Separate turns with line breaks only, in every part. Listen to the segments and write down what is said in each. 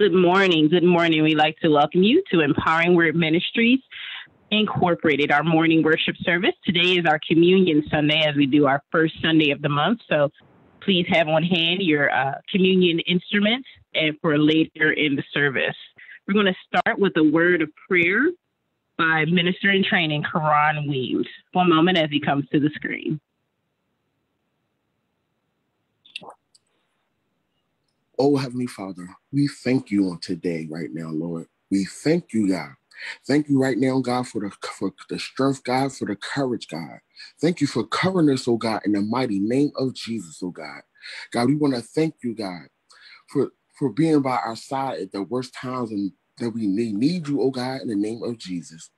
Good morning. Good morning. We'd like to welcome you to Empowering Word Ministries Incorporated, our morning worship service. Today is our Communion Sunday as we do our first Sunday of the month. So please have on hand your uh, communion instruments and for later in the service. We're going to start with a word of prayer by Minister in Training, Karan Weems. One moment as he comes to the screen.
Oh, Heavenly Father, we thank you on today, right now, Lord. We thank you, God. Thank you right now, God, for the for the strength, God, for the courage, God. Thank you for covering us, oh God, in the mighty name of Jesus, oh God. God, we want to thank you, God, for for being by our side at the worst times and that we need, need you, oh God, in the name of Jesus.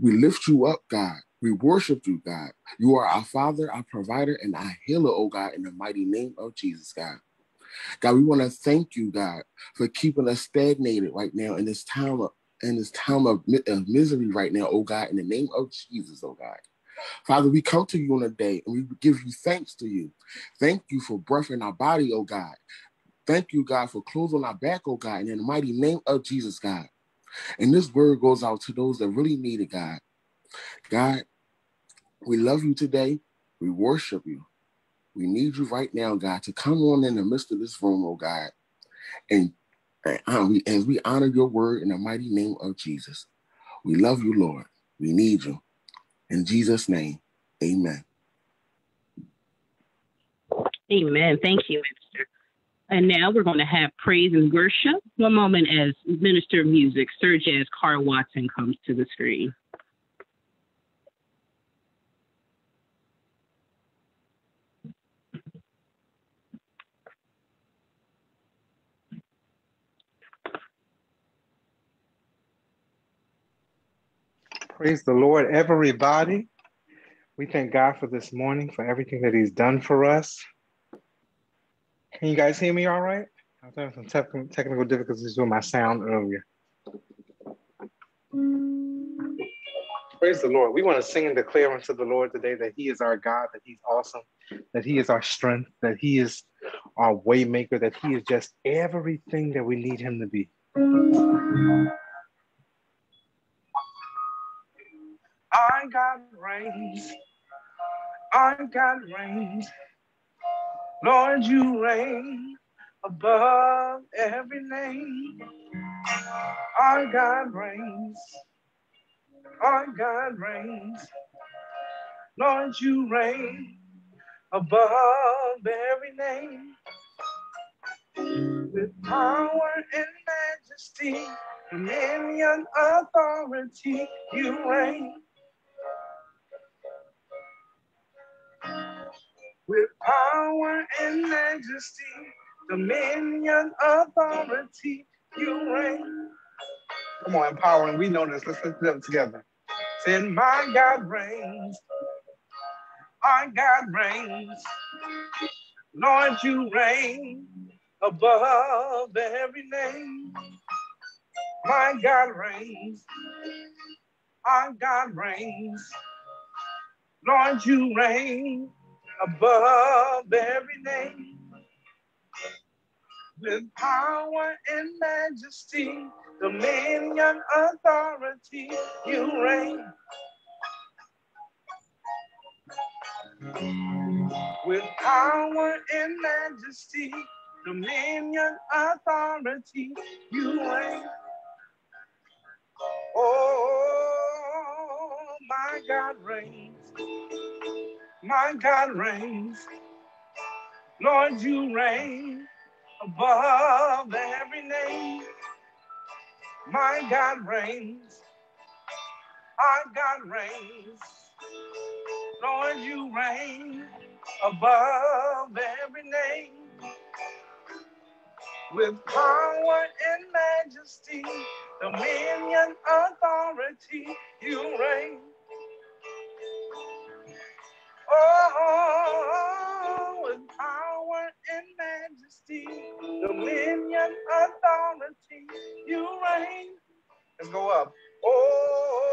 We lift you up, God. We worship you, God. You are our Father, our provider, and our healer, oh God, in the mighty name of Jesus, God. God, we want to thank you, God, for keeping us stagnated right now in this time of in this time of, of misery right now, oh God, in the name of Jesus, oh God. Father, we come to you on a day and we give you thanks to you. Thank you for breath in our body, oh God. Thank you, God, for clothes on our back, oh God, and in the mighty name of Jesus, God. And this word goes out to those that really need it, God. God, we love you today. We worship you. We need you right now, God, to come on in the midst of this room, oh God, and, and as we honor your word in the mighty name of Jesus. We love you, Lord. We need you. In Jesus' name, amen.
Amen. Thank you, Minister. And now we're going to have praise and worship. One moment as Minister of Music, Sir Jazz Carl Watson, comes to the screen.
Praise the Lord, everybody. We thank God for this morning, for everything that He's done for us. Can you guys hear me all right? I was having some technical difficulties with my sound earlier. Praise the Lord. We want to sing and declare unto the Lord today that He is our God, that He's awesome, that He is our strength, that He is our waymaker, that He is just everything that we need Him to be. Our God reigns. Our God reigns. Lord, you reign above every name. Our God reigns. Our God reigns. Lord, you reign above every name. With power and majesty, dominion, authority, you reign. With power and majesty, dominion, authority, you reign. Come on, empowering. We know this. Let's lift it together. Say, my God reigns. Our God reigns. Lord, you reign above every name. My God reigns. Our God reigns. Lord, you reign above every name. With power and majesty, dominion, authority, you reign. With power and majesty, dominion, authority, you reign. Oh, my God reigns. My God reigns. Lord, you reign above every name. My God reigns. Our God reigns. Lord, you reign above every name. With power and majesty, dominion, authority, you reign. Oh, with power and majesty, dominion, authority, you reign. Let's go up. Oh,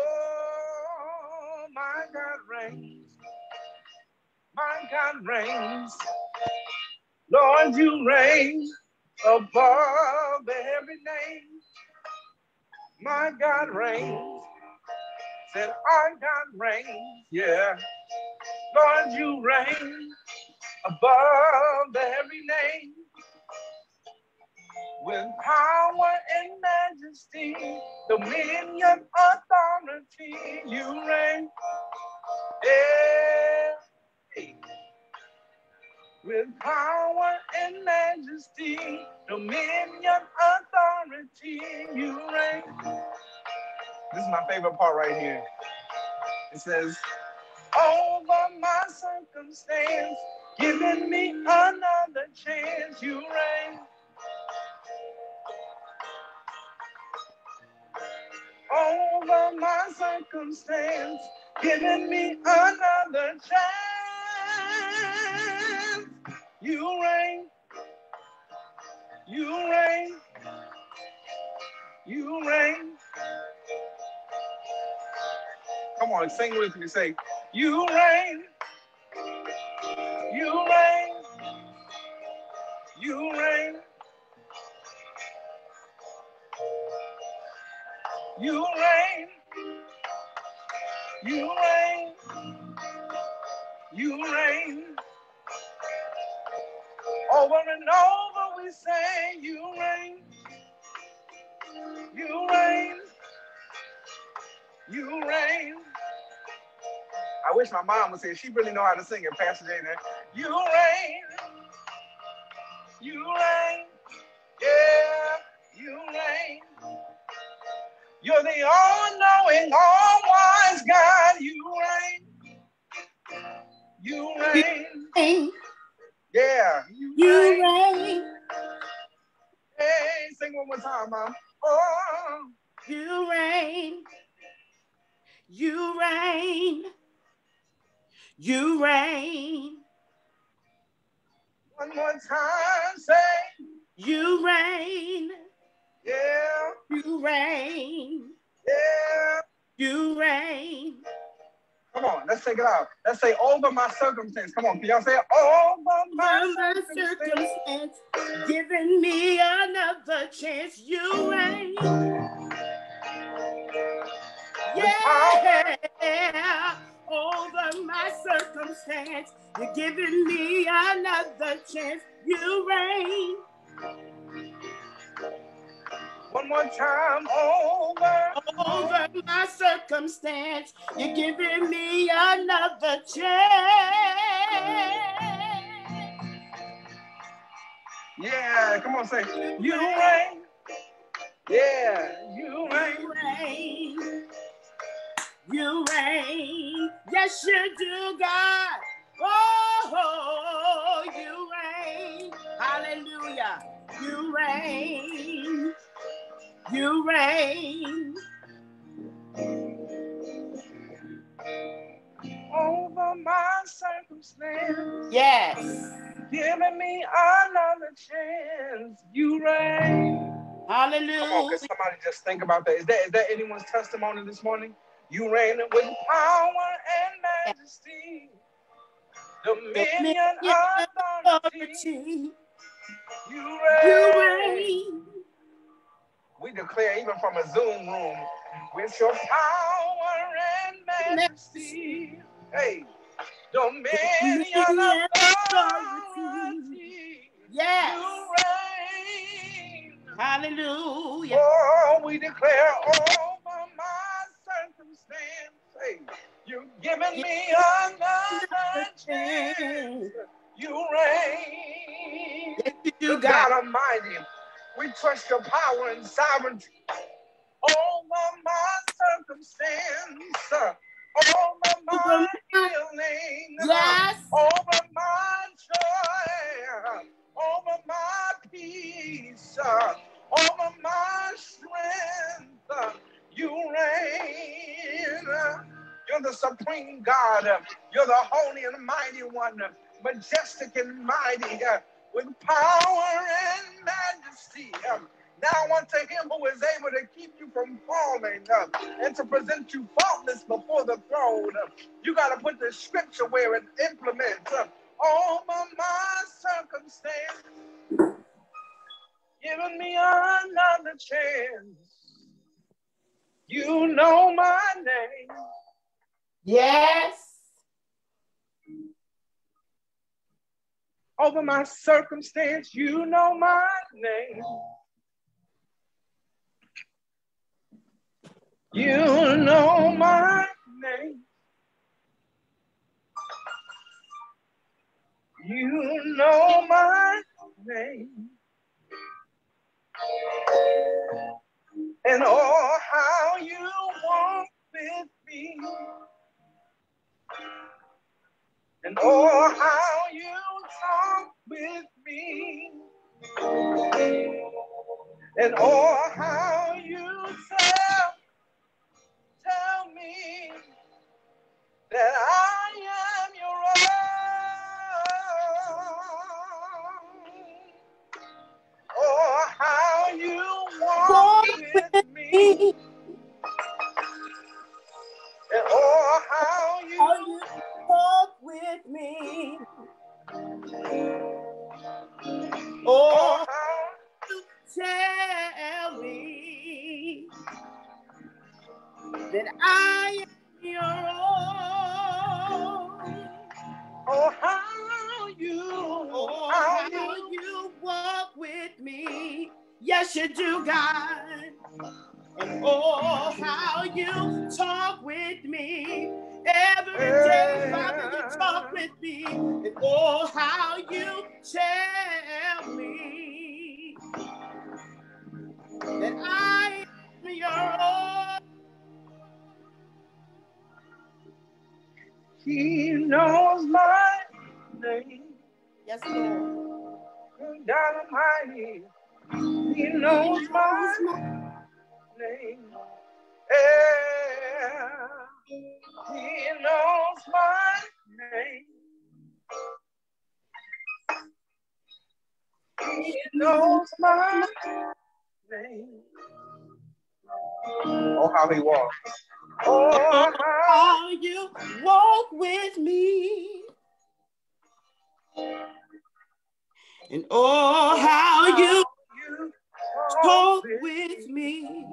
my God reigns. My God reigns. Lord, you reign above every name. My God reigns. Said our God reigns. Yeah. Lord, you reign above every name. With power and majesty, dominion, authority, you reign. Yeah. With power and majesty, dominion, authority, you reign. This is my favorite part right here. It says, my circumstance, giving me another chance, you reign. Over my circumstance, giving me another chance. You reign. You reign. You reign. Come on, sing with me. Say, You reign. You reign. You reign. You reign. You reign. Over and over we say, You reign. You reign. You reign. I wish my mom would say she really know how to sing it, Pastor Jane. You reign. The all-knowing, all-wise my circumstance. Come on, can y'all say it? Over my,
my circumstance. circumstance. Giving me another chance. You reign. Yeah. Over my circumstance. You're giving me another chance. You reign.
One more time, over.
Over my circumstance, you're giving me another chance.
Yeah, come on, say, you reign. Yeah, you reign.
You reign. Yes, you do, God. Oh, you reign. Hallelujah. You reign. You reign.
Over my circumstance.
Yes.
Giving me another chance. You reign.
Hallelujah.
Come on, can somebody just think about that? Is that is that anyone's testimony this morning? You reign with power and majesty, dominion, authority. You reign. You reign. We declare even from a Zoom room with your power and majesty. Hey, dominion, authority.
Yes.
You reign.
Hallelujah.
Oh, we declare over my circumstance. Hey, you've given me another chance. You reign.
Yes, you
God. God Almighty. We trust your power and sovereignty over my circumstance, uh, over my healing, uh,
yes.
over my joy, uh, over my peace, over my strength. You reign. You're the supreme God. You're the holy and mighty one, majestic and mighty with power and majesty. Now unto him who is able to keep you from falling uh, and to present you faultless before the throne. You got to put the scripture where it implements uh, over my circumstance. given me another chance. You know my name.
Yes.
Over my circumstance, you know my name. You know my name. You know my name. And oh, how you walk with me. And oh, how you talk with me. And oh, how you tell, tell me that I am your own. Oh, how you walk
Walk
with me. And oh, how you
How you talk with me.
oh,
Oh,
how
tell me that I am your own.
Oh, how you,
Oh,
how
how
you,
you walk with me. Yes, you do, God. And oh, how you talk with me. Every day, Father, you talk with me. And oh, how you tell me that I am your own.
He knows my name.
Yes, Lord.
Dynamite, he knows my name. Yeah, he knows my name. He knows my name. Oh, how he walks. Oh, how
you walk with me. And oh, how you
you
talk with me.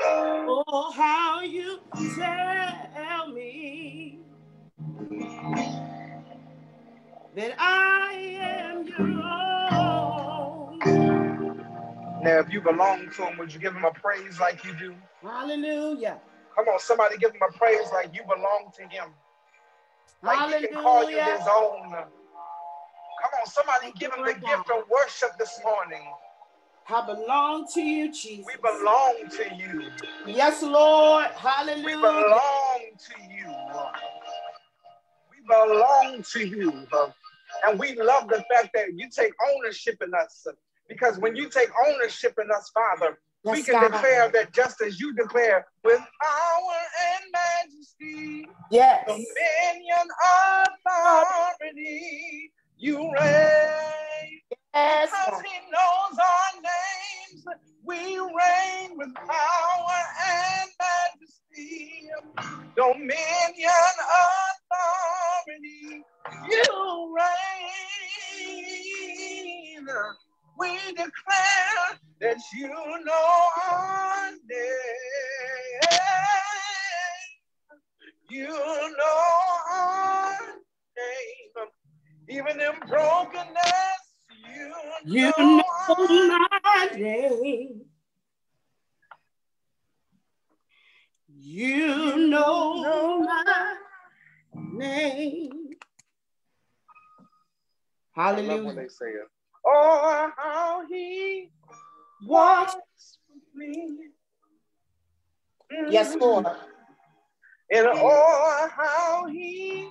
Oh, how you tell me that I
Now, if you belong to him, would you give him a praise like you do?
Hallelujah.
Come on, somebody give him a praise like you belong to him. Like he can call you his own. Come on, somebody give him the gift of worship this morning.
I belong to you, Jesus.
We belong to you.
Yes, Lord. Hallelujah.
We belong to you. We belong to you. And we love the fact that you take ownership in us. Because when you take ownership in us, Father, we can
God.
declare that just as you declare with power and majesty,
Yes.
dominion, authority, you reign.
Yes,
Because he knows our names, we reign with power and majesty, dominion, authority, you reign. We declare that you know our name. You know our name. Even in brokenness, you,
You
know,
know my name. You know my name.
I love when
Hallelujah.
they say it. Oh, how he walks with me.
Yes, Lord.
And oh, how he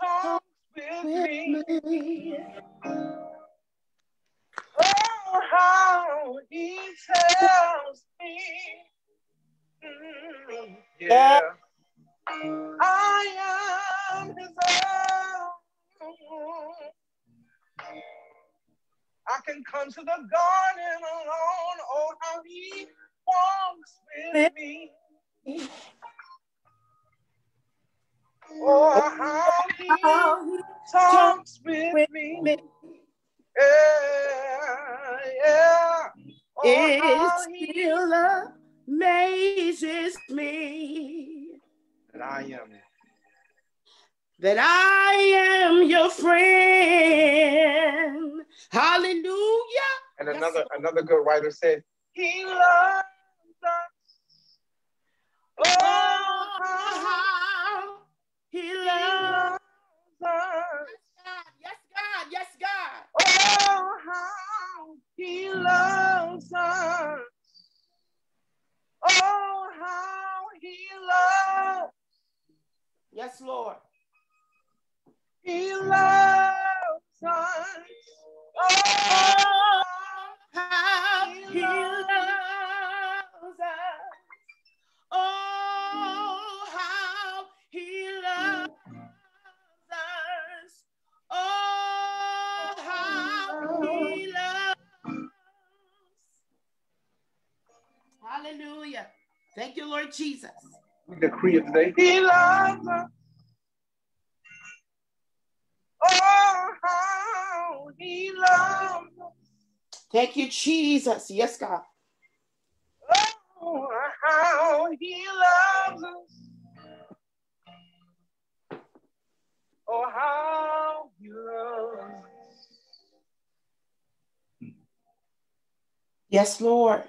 talks with me.
With me.
Oh, how he tells me. mm, Yeah. I am his own. I can come to the garden alone. Oh, how he walks with me. Oh, how he talks with me. Yeah.
Oh, it
how he
still amazes me
that I am.
that I am your friend. Hallelujah.
And another
Lord.
another good writer said,
He loves us. Oh,
Oh,
how
how he loves
us.
Yes, God. Yes, God.
Oh, how he loves us. Oh, how he loves.
Yes, Lord.
He loves
Hallelujah. Thank you, Lord Jesus.
we decree it today.
he loves us.
Thank you, Jesus. Yes, God.
Oh, how he loves us. Oh, how he loves us.
Yes, Lord.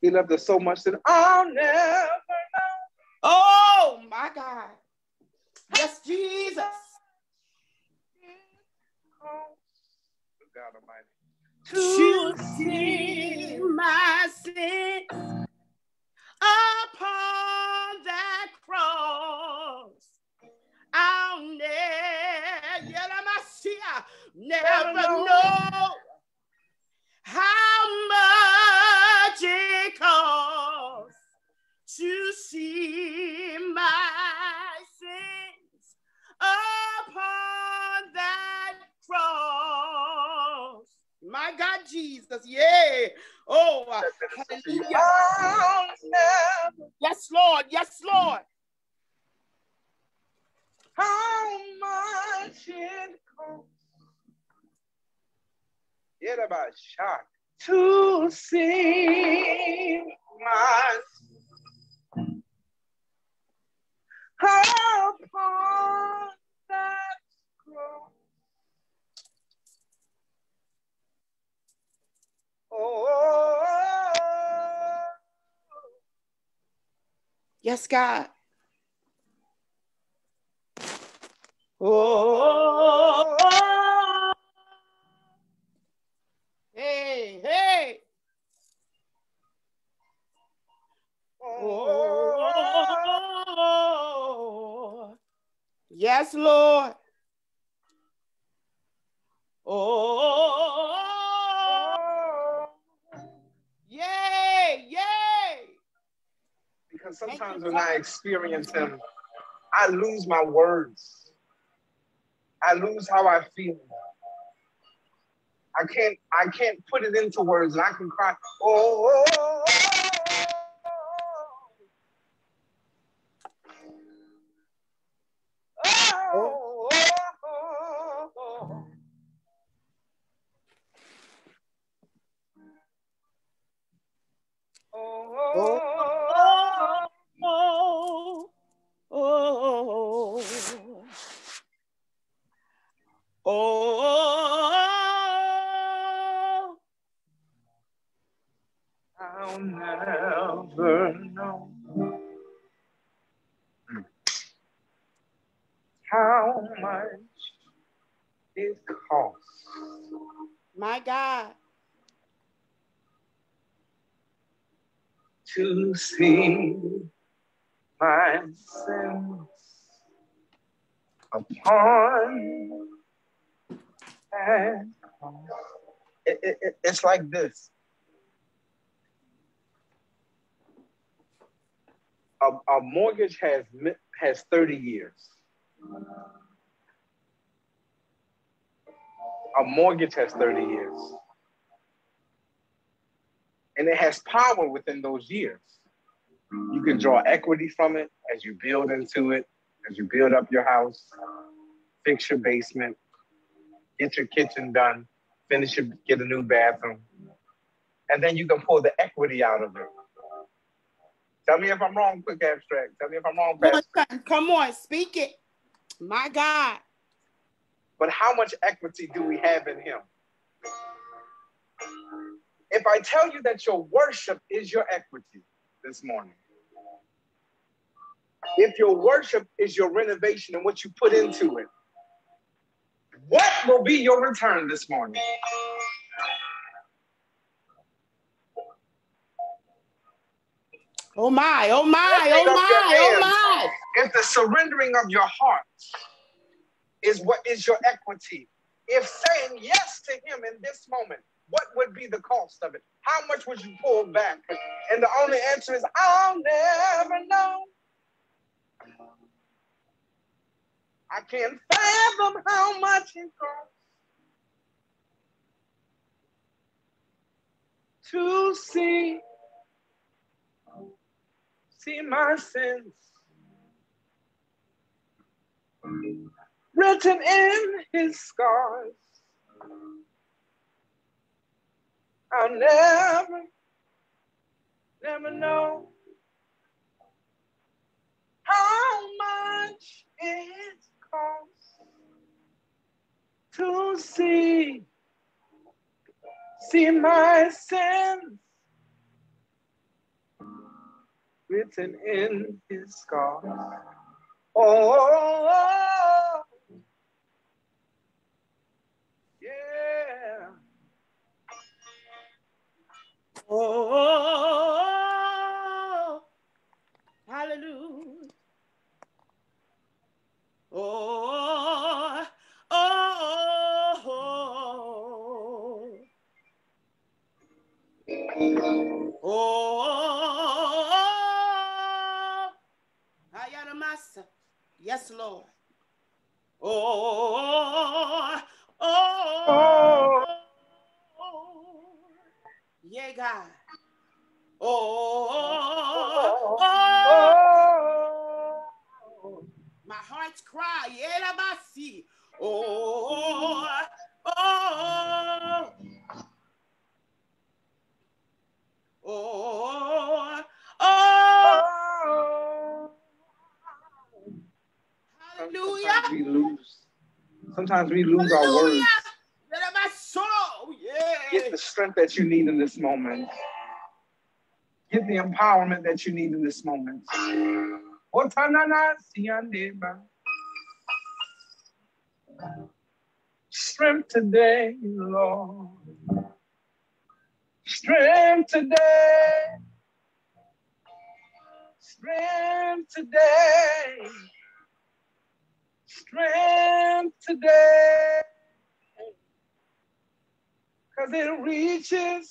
He loved us so much that
I'll never know.
Oh, my God. Yes, Jesus.
God Almighty.
To see my sins upon that cross. I'll never, never know how much it costs to see my Jesus, yeah. Oh, uh, hallelujah. Yes, Lord. Yes, Lord.
how much it costs
Yeah, about shock.
to see my upon that cross. Oh,
Yes, God. Oh, hey, hey. Oh, yes, Lord. Oh,
Because sometimes when I experience him, I lose my words. I lose how I feel. I can't I can't put it into words and I can cry. Oh, oh,
oh, oh, oh see my sins upon.
It- it- it- it's like this. A, a mortgage has has 30 years. A mortgage has 30 years. And it has power within those years. You can draw equity from it as you build into it, as you build up your house, fix your basement, get your kitchen done, finish your, get a new bathroom.
and then you can pull the equity out of it. Tell me if I'm wrong, quick abstract. Tell me if I'm wrong,
Come
Pastor.
Come on, speak it. My God.
But how much equity do we have in Him? If I tell you that your worship is your equity this morning, if your worship is your renovation and what you put into it, what will be your return this morning?
Oh my, oh my, oh my, oh my.
If the surrendering of your heart is what is your equity, if saying yes to Him in this moment, what would be the cost of it? How much would you pull back? And the only answer is, I'll never know. I can't fathom how much it costs to see, see my sins written in his scars. I'll never, never know how much it costs to see, see my sins written in his scars. Oh, yeah. Sometimes we lose our words. Get the strength that you need in this moment. Get the empowerment that you need in this moment. Strength today, Lord. Strength today. It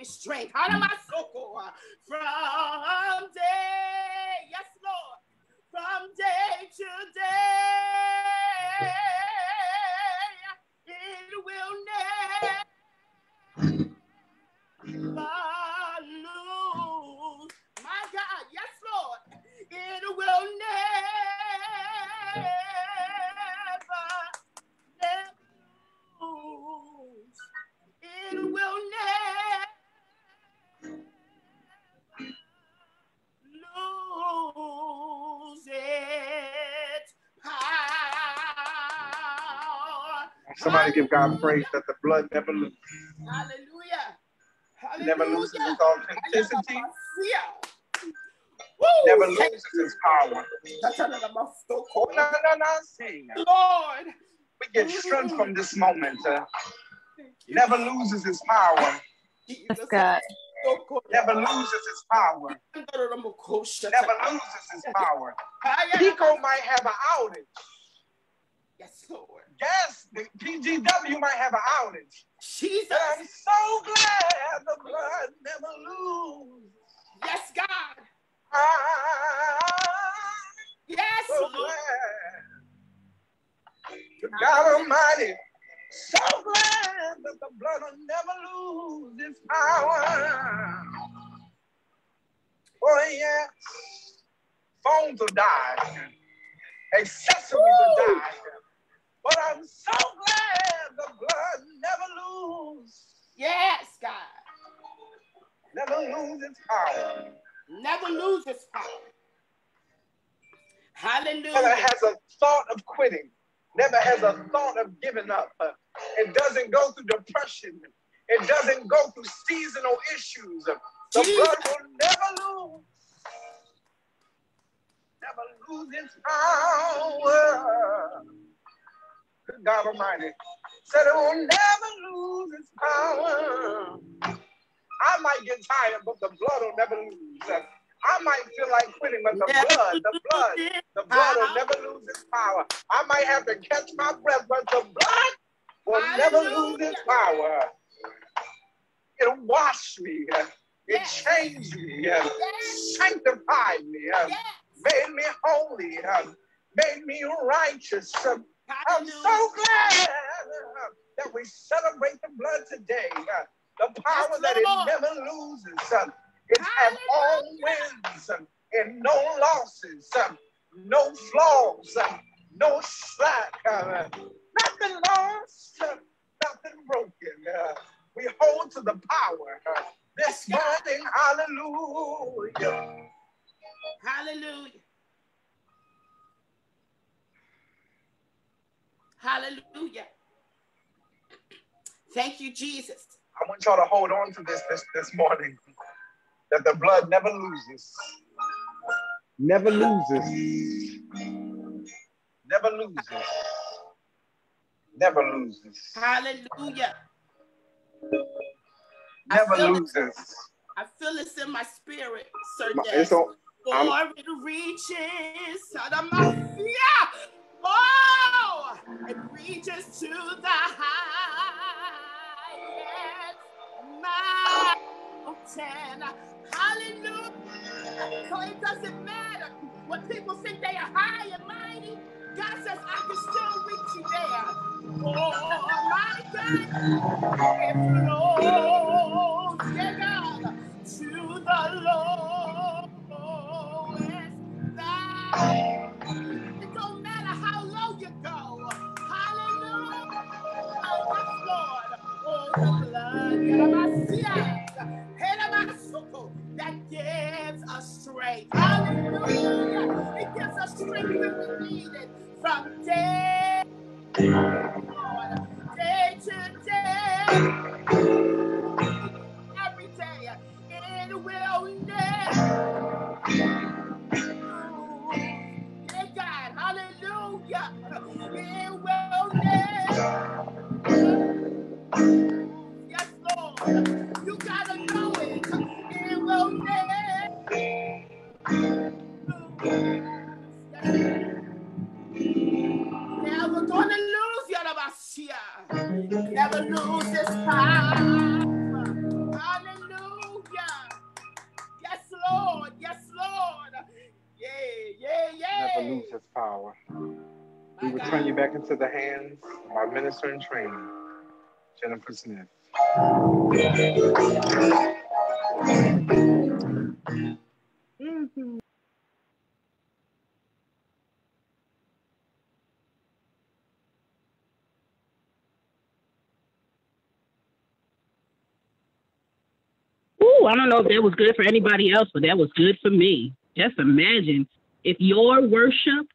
me strength.
Alamasoko. Mm. From day,
God praise that the blood never loses.
Hallelujah. Hallelujah.
Never loses its authenticity.
Woo!
Never loses its power.
Lord.
We get strength from this moment. uh, never loses its power.
Yes,
God.
Never loses its power. Never loses its power. PECO might have an outage.
Yes.
The PGW might have an outage.
Jesus.
I'm so glad the blood never loses.
Yes, God.
I'm
Yes,
so
Lord.
glad. God Almighty, so glad that the blood will never lose its power. Oh, yes. Phones will die. Accessories will die. But I'm so glad the blood never loses.
Yes, God.
never lose its power.
Never loses power. Hallelujah.
Never has a thought of quitting. Never has a thought of giving up. It doesn't go through depression. It doesn't go through seasonal issues. The
Jesus.
blood will never lose. Never lose its power. God Almighty said it will never lose its power. I might get tired, but the blood will never lose. I might feel like quitting, but the blood, the blood, the blood will never lose its power. I might have to catch my breath, but the blood will never lose its power. It'll wash me. It changed me. Sanctified me. Made me holy. Made me righteous. I'm so glad that we celebrate the blood today. The power that it never loses. It has all wins and no losses, no flaws, no slack, uh, nothing lost, nothing broken. Uh, We hold to the power uh, this morning. Hallelujah.
Hallelujah. Hallelujah. Thank you, Jesus.
I want y'all to hold on to this this, this morning that the blood never loses. Never loses. Never loses. Never loses.
Hallelujah. I
Never
it.
loses.
I feel this in my spirit, Sir
My-. It's I'm-
For it reaches Sadamasia. Oh, it reaches to the highest mountain. Hallelujah. So it doesn't matter what people think they are high and mighty. God says, I can still reach you there. Oh, my God. It flows, yeah, God, to the lowest valley. That gives us strength. Hallelujah. It gives us strength we need it. From day, day to day
turn you back into the hands of our minister in training, Jennifer Smith. Mm-hmm.
Ooh, I don't know if that was good for anybody else, but that was good for me. Just imagine if your worship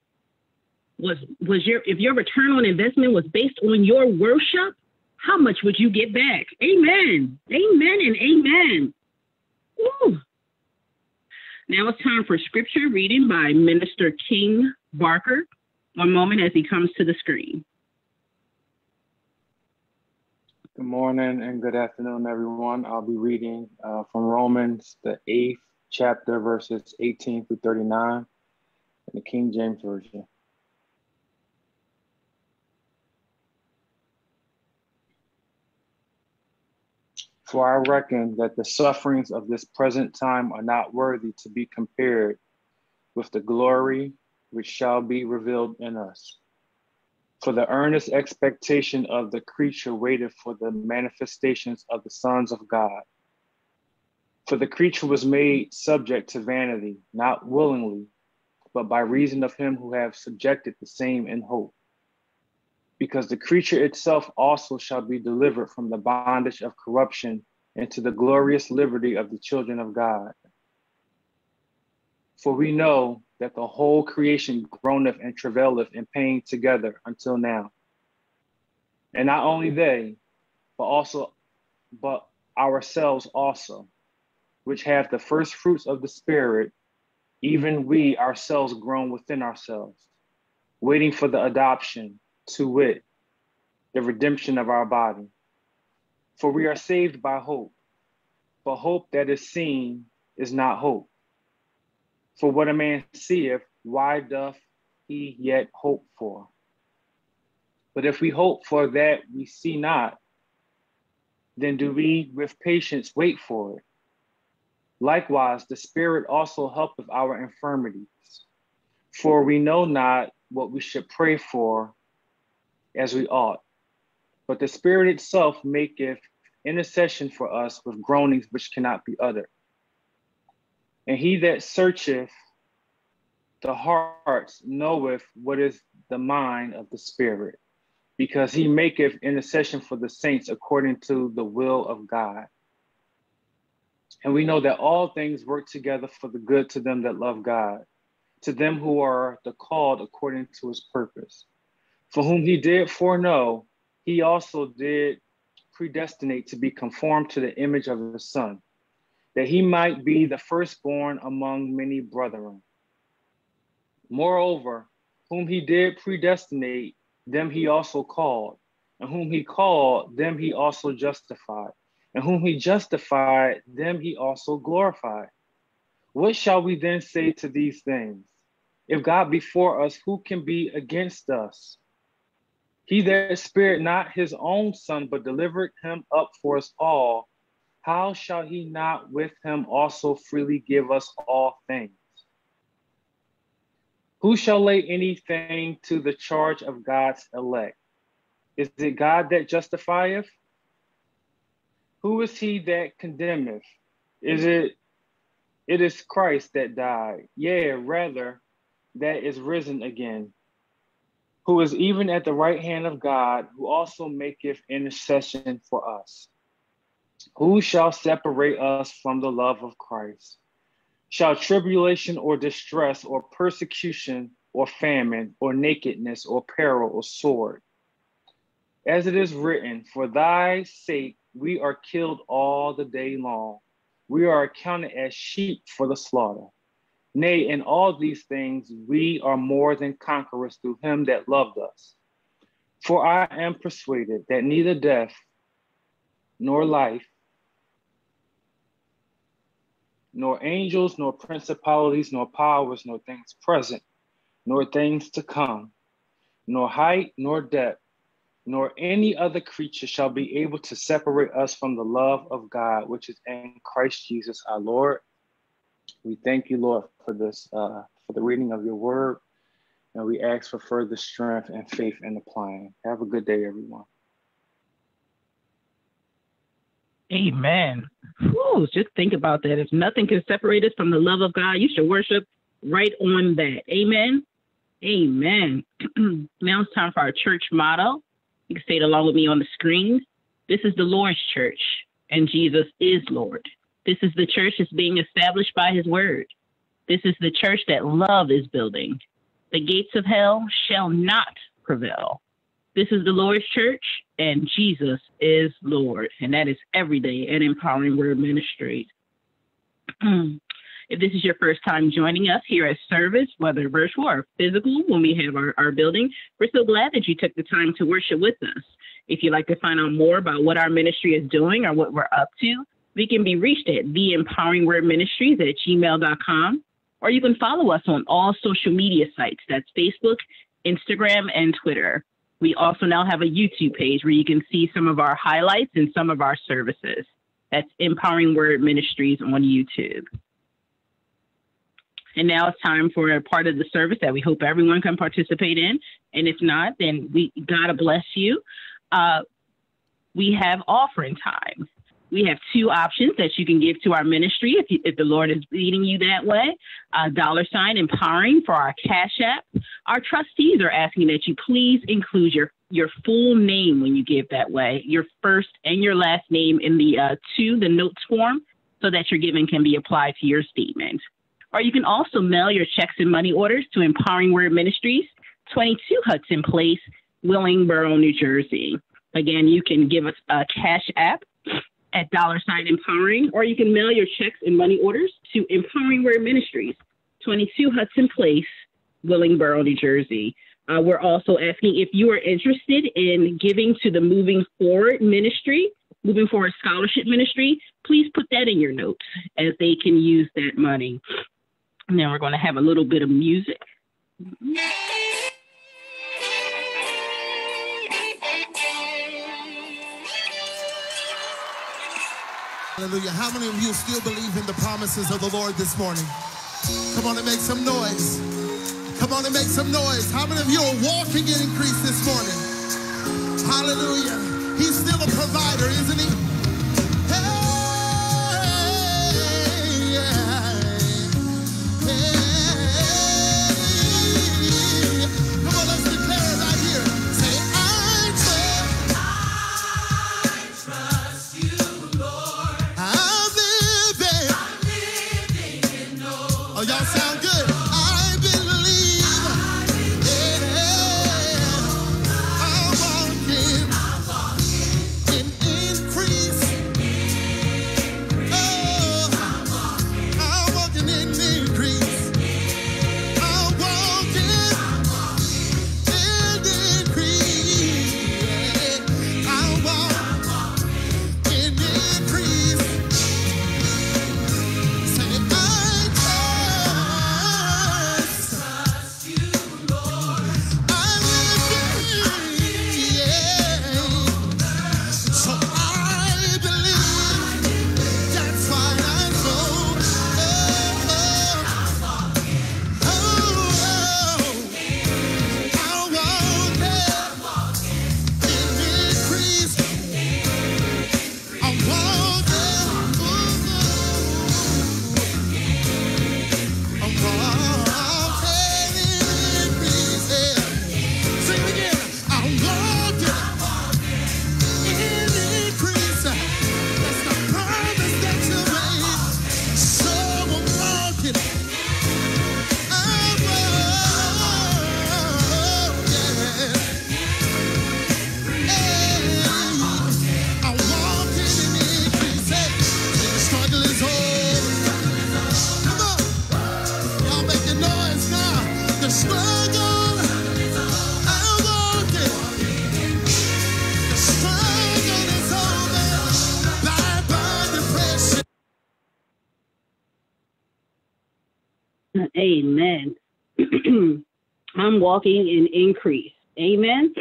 was was your if your return on investment was based on your worship, how much would you get back? Amen. Amen and amen. Woo. Now it's time for scripture reading by Minister King Barker. One moment as he comes to the screen.
Good morning and good afternoon, everyone. I'll be reading uh, from Romans, the eighth chapter, verses 18 through 39 in the King James Version. For I reckon that the sufferings of this present time are not worthy to be compared with the glory which shall be revealed in us. For the earnest expectation of the creature waited for the manifestations of the sons of God. For the creature was made subject to vanity, not willingly, but by reason of him who have subjected the same in hope. Because the creature itself also shall be delivered from the bondage of corruption into the glorious liberty of the children of God. For we know that the whole creation groaneth and travaileth in pain together until now. And not only they, but also, but ourselves also, which have the first fruits of the Spirit, even we ourselves groan within ourselves, waiting for the adoption, to wit, the redemption of our body. For we are saved by hope, but hope that is seen is not hope. For what a man seeth, why doth he yet hope for? But if we hope for that we see not, then do we with patience wait for it. Likewise, the Spirit also helpeth our infirmities. For we know not what we should pray for as we ought. But the Spirit itself maketh intercession for us with groanings which cannot be uttered. And he that searcheth the hearts knoweth what is the mind of the Spirit, because he maketh intercession for the saints according to the will of God. And we know that all things work together for the good to them that love God, to them who are the called according to his purpose. For whom he did foreknow, he also did predestinate to be conformed to the image of the Son that he might be the firstborn among many brethren. Moreover, whom he did predestinate, them he also called, and whom he called, them he also justified, and whom he justified, them he also glorified. What shall we then say to these things? If God be for us, who can be against us? He that spared not his own son, but delivered him up for us all how shall he not with him also freely give us all things? Who shall lay anything to the charge of God's elect? Is it God that justifieth? Who is he that condemneth? Is it it is Christ that died, yea, rather, that is risen again, who is even at the right hand of God, who also maketh intercession for us. Who shall separate us from the love of Christ? Shall tribulation or distress or persecution or famine or nakedness or peril or sword? As it is written, For thy sake we are killed all the day long. We are accounted as sheep for the slaughter. Nay, in all these things we are more than conquerors through him that loved us. For I am persuaded that neither death nor life, nor angels, nor principalities, nor powers, nor things present, nor things to come, nor height, nor depth, nor any other creature shall be able to separate us from the love of God, which is in Christ Jesus our Lord. We thank you, Lord, for this, uh, for the reading of your word, and we ask for further strength and faith in applying. Have a good day, everyone.
Amen. Whew, just think about that. If nothing can separate us from the love of God, you should worship right on that. Amen. Amen. now it's time for our church motto. You can say it along with me on the screen. This is the Lord's church, and Jesus is Lord. This is the church that's being established by his word. This is the church that love is building. The gates of hell shall not prevail. This is the Lord's church, and Jesus is Lord. And that is every day at Empowering Word Ministries. if this is your first time joining us here at service, whether virtual or physical, when we have our, our building, we're so glad that you took the time to worship with us. If you'd like to find out more about what our ministry is doing or what we're up to, we can be reached at the Empowering Word Ministries at gmail.com, or you can follow us on all social media sites. That's Facebook, Instagram, and Twitter. We also now have a YouTube page where you can see some of our highlights and some of our services. That's Empowering Word Ministries on YouTube. And now it's time for a part of the service that we hope everyone can participate in. And if not, then we God bless you. Uh, we have offering time we have two options that you can give to our ministry if, you, if the Lord is leading you that way. Uh, dollar sign empowering for our Cash App. Our trustees are asking that you please include your your full name when you give that way, your first and your last name in the uh, to the notes form, so that your giving can be applied to your statement. Or you can also mail your checks and money orders to Empowering Word Ministries, 22 Hudson Place, Willingboro, New Jersey. Again, you can give us a Cash App at dollar sign empowering, or you can mail your checks and money orders to Empowering Word Ministries, 22 Hudson Place, Willingboro, New Jersey. Uh, we're also asking if you are interested in giving to the Moving Forward Ministry, Moving Forward Scholarship Ministry, please put that in your notes as they can use that money. Now we're going to have a little bit of music.
Hallelujah. How many of you still believe in the promises of the Lord this morning? Come on and make some noise. Come on and make some noise. How many of you are walking in increase this morning? Hallelujah. He's still a provider, isn't he?
Walking in increase. Amen.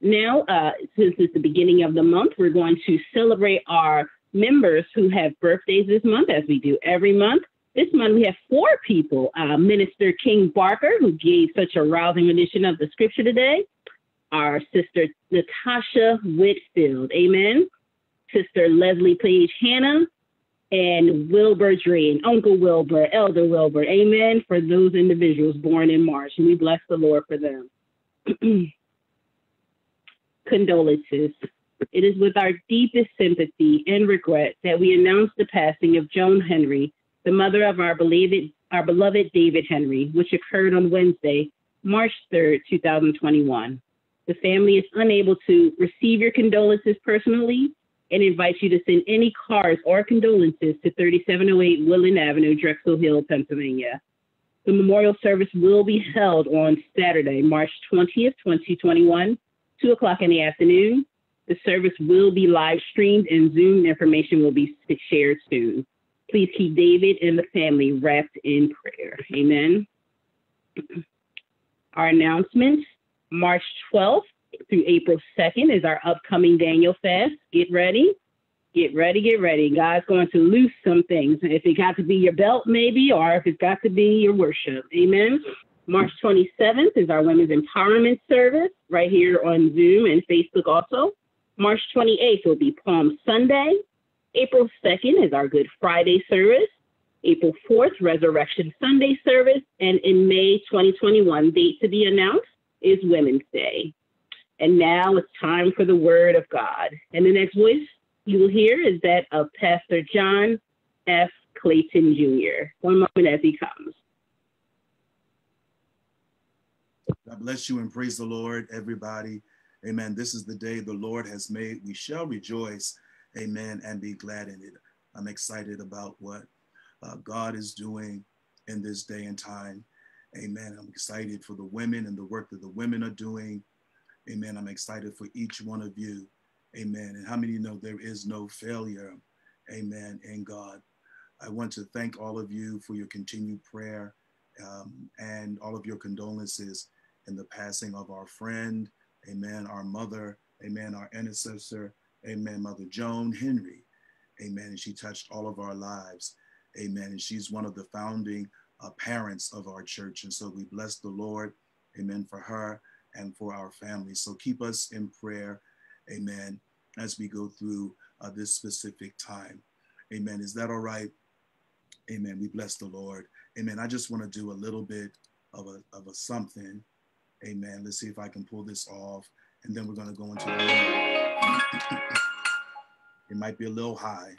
Now, uh, since it's the beginning of the month, we're going to celebrate our members who have birthdays this month, as we do every month. This month, we have four people uh, Minister King Barker, who gave such a rousing rendition of the scripture today, our sister Natasha Whitfield, amen. Sister Leslie Page Hannah, and Wilbur Dream, Uncle Wilbur, Elder Wilbur. Amen. For those individuals born in March. And we bless the Lord for them. Condolences. It is with our deepest sympathy and regret that we announce the passing of Joan Henry, the mother of our beloved, our beloved David Henry, which occurred on Wednesday, March 3rd, 2021. The family is unable to receive your condolences personally and invites you to send any cards or condolences to 3708 Woodland Avenue, Drexel Hill, Pennsylvania. The memorial service will be held on Saturday, March 20th, 2021, 2 o'clock in the afternoon. The service will be live streamed and Zoom information will be shared soon. Please keep David and the family wrapped in prayer. Amen. Our announcement March 12th through April 2nd is our upcoming Daniel Fast. Get ready. Get ready, get ready. God's going to loose some things. If it got to be your belt, maybe, or if it's got to be your worship. Amen. March 27th is our Women's Empowerment Service right here on Zoom and Facebook also. March 28th will be Palm Sunday. April 2nd is our Good Friday service. April 4th, Resurrection Sunday service. And in May 2021, date to be announced is Women's Day. And now it's time for the Word of God. And the next voice you will hear is that of Pastor John F. Clayton Jr. One moment as he comes.
God bless you and praise the Lord, everybody. Amen. This is the day the Lord has made. We shall rejoice, amen, and be glad in it. I'm excited about what uh, God is doing in this day and time. Amen. I'm excited for the women and the work that the women are doing. Amen. I'm excited for each one of you. Amen. And how many know there is no failure? Amen. In God. I want to thank all of you for your continued prayer um, and all of your condolences in the passing of our friend, amen, our mother, amen, our intercessor, amen, Mother Joan Henry, amen. And she touched all of our lives, amen. And she's one of the founding uh, parents of our church. And so we bless the Lord, amen, for her and for our families. So keep us in prayer, amen, as we go through uh, this specific time. Amen. Is that all right? Amen. We bless the Lord. Amen. I just want to do a little bit of a, of a something. Amen. Let's see if I can pull this off. And then we're going to go into it might be a little high.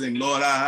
Sing, Lord, I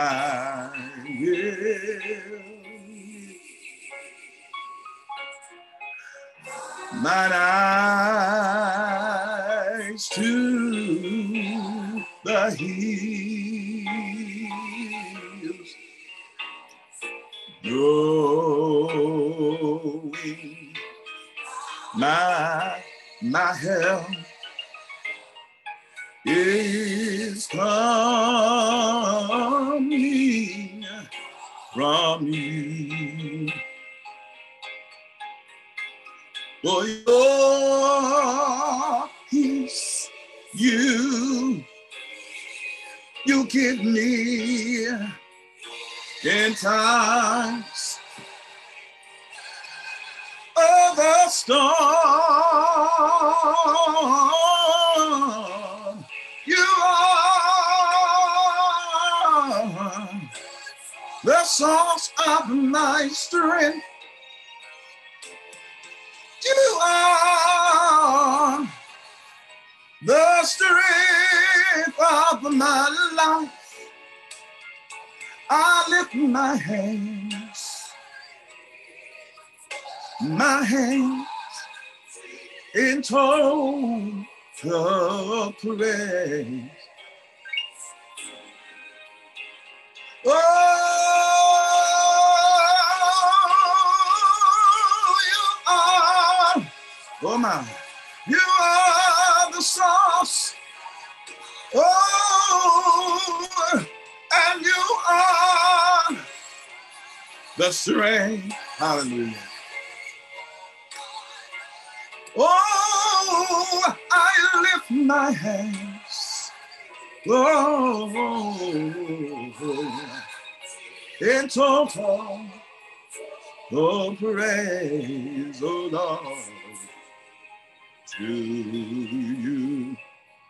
you, you give me in times of the storm. You are the source of my strength. You are the strength of my life. I lift my hands, my hands in total praise. Oh, you are, oh my, Oh, and you are the strength. Hallelujah. Oh, I lift my hands. Oh, in total, oh, praise, oh Lord, to you.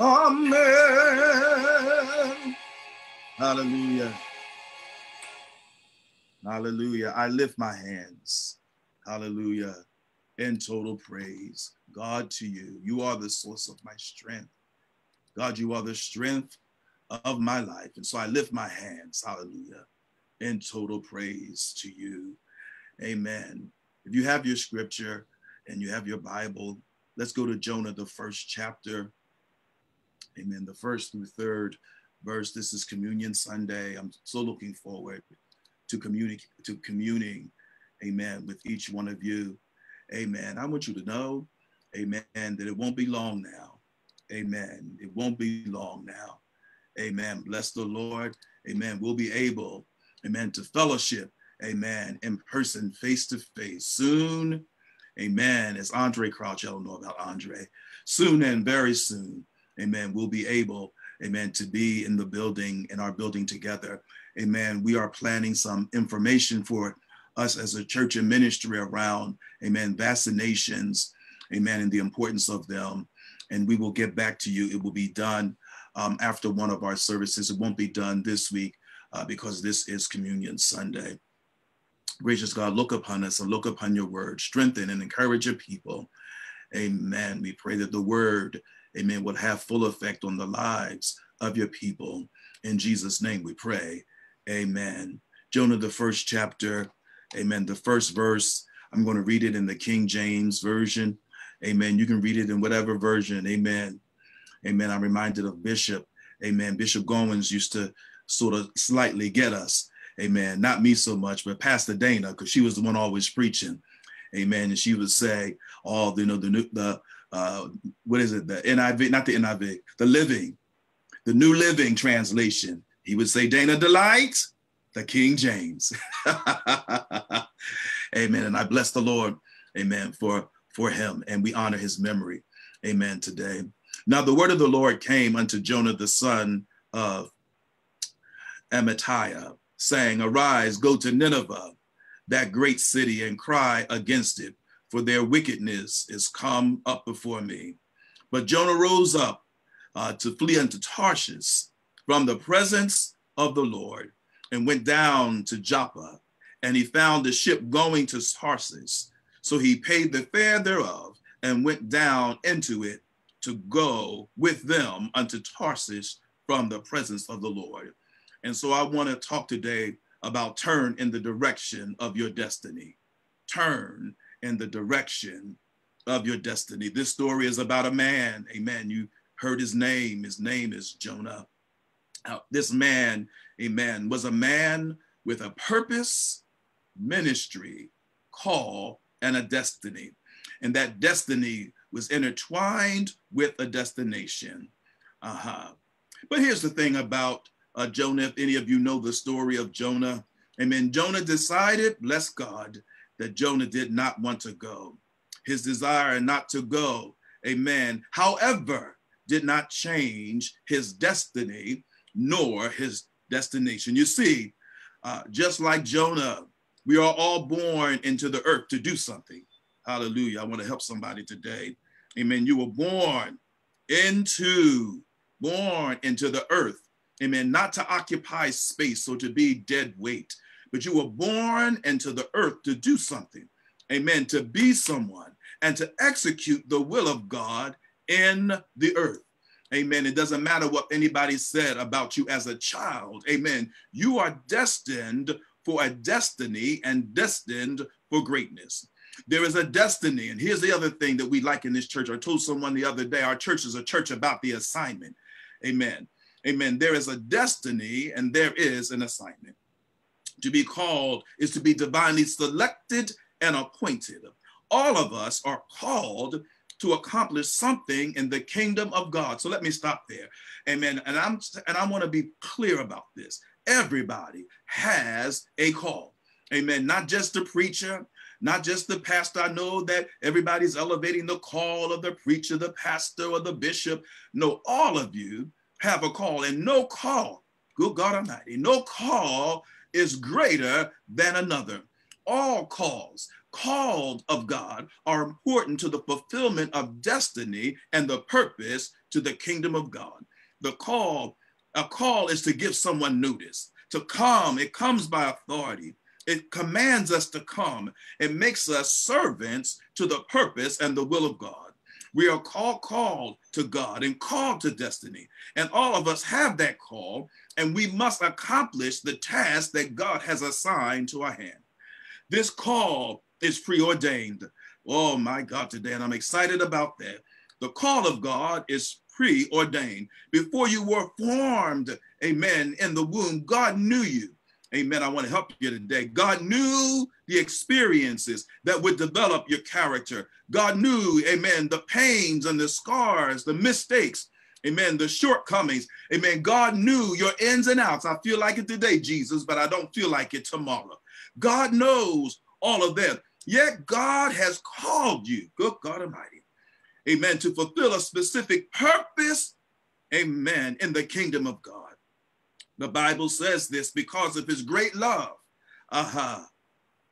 Amen. Hallelujah. Hallelujah. I lift my hands. Hallelujah. In total praise. God, to you. You are the source of my strength. God, you are the strength of my life. And so I lift my hands. Hallelujah. In total praise to you. Amen. If you have your scripture and you have your Bible, let's go to Jonah, the first chapter. Amen. The first through third verse. This is Communion Sunday. I'm so looking forward to to communing, amen, with each one of you. Amen. I want you to know, amen, that it won't be long now. Amen. It won't be long now. Amen. Bless the Lord. Amen. We'll be able, amen, to fellowship, amen, in person, face to face soon. Amen. As Andraé Crouch, I don't know about Andraé. Soon and very soon, amen, we'll be able, amen, to be in the building, in our building together. Amen. We are planning some information for us as a church and ministry around, amen, vaccinations, amen, and the importance of them. And we will get back to you. It will be done um, after one of our services. It won't be done this week uh, because this is Communion Sunday. Gracious God, look upon us and look upon your word, strengthen and encourage your people. Amen. We pray that the word, amen, would have full effect on the lives of your people. In Jesus' name we pray. Amen. Jonah, the first chapter, amen. The first verse, I'm going to read it in the King James Version. Amen. You can read it in whatever version. Amen. Amen. I'm reminded of Bishop. Amen. Bishop Goins used to sort of slightly get us. Amen. Not me so much, but Pastor Dana, because she was the one always preaching. Amen. And she would say, all you know, the new the uh what is it? The NIV, not the NIV, the living, the New Living Translation. He would say, Dana Delight, the King James. amen. And I bless the Lord, amen, for for him. And we honor his memory. Amen. Today. Now the word of the Lord came unto Jonah, the son of Amittai, saying, Arise, go to Nineveh, that great city, and cry against it, for their wickedness is come up before me. But Jonah rose up uh, to flee unto Tarshish from the presence of the Lord and went down to Joppa, and he found the ship going to Tarshish. So he paid the fare thereof and went down into it to go with them unto Tarshish from the presence of the Lord. And so I want to talk today about turn in the direction of your destiny. Turn in the direction of your destiny. This story is about a man. Amen. You heard his name. His name is Jonah. Now, this man, amen, was a man with a purpose, ministry, call, and a destiny. And that destiny was intertwined with a destination. Uh-huh. But here's the thing about uh, Jonah, if any of you know the story of Jonah, amen. Jonah decided, bless God, that Jonah did not want to go. His desire not to go, amen. However, did not change his destiny nor his destination. You see, uh, just like Jonah, we are all born into the earth to do something. Hallelujah. I want to help somebody today. Amen. You were born into, born into the earth. Amen. Not to occupy space or to be dead weight, but you were born into the earth to do something. Amen. To be someone and to execute the will of God in the earth. Amen. It doesn't matter what anybody said about you as a child. Amen. You are destined for a destiny and destined for greatness. There is a destiny. And here's the other thing that we like in this church. I told someone the other day our church is a church about the assignment. Amen. Amen. There is a destiny and there is an assignment. To be called is to be divinely selected and appointed. All of us are called to accomplish something in the kingdom of God. So let me stop there. Amen. And I'm and I want to be clear about this. Everybody has a call. Amen. Not just the preacher, not just the pastor. I know that everybody's elevating the call of the preacher, the pastor, or the bishop. No, all of you have a call, and no call, good God Almighty, no call is greater than another. All calls, called of God, are important to the fulfillment of destiny and the purpose to the kingdom of God. The call, a call is to give someone notice, to come. It comes by authority. It commands us to come. It makes us servants to the purpose and the will of God. We are called, called to God and called to destiny. And all of us have that call, and we must accomplish the task that God has assigned to our hand. This call is preordained. Oh my God, today, and I'm excited about that. The call of God is preordained. Before you were formed, amen, in the womb, God knew you. Amen. I want to help you today. God knew the experiences that would develop your character. God knew, amen, the pains and the scars, the mistakes, amen, the shortcomings. Amen. God knew your ins and outs. I feel like it today, Jesus, but I don't feel like it tomorrow. God knows all of that. Yet God has called you, good God Almighty, amen, to fulfill a specific purpose, amen, in the kingdom of God. The Bible says this because of his great love. Uh-huh.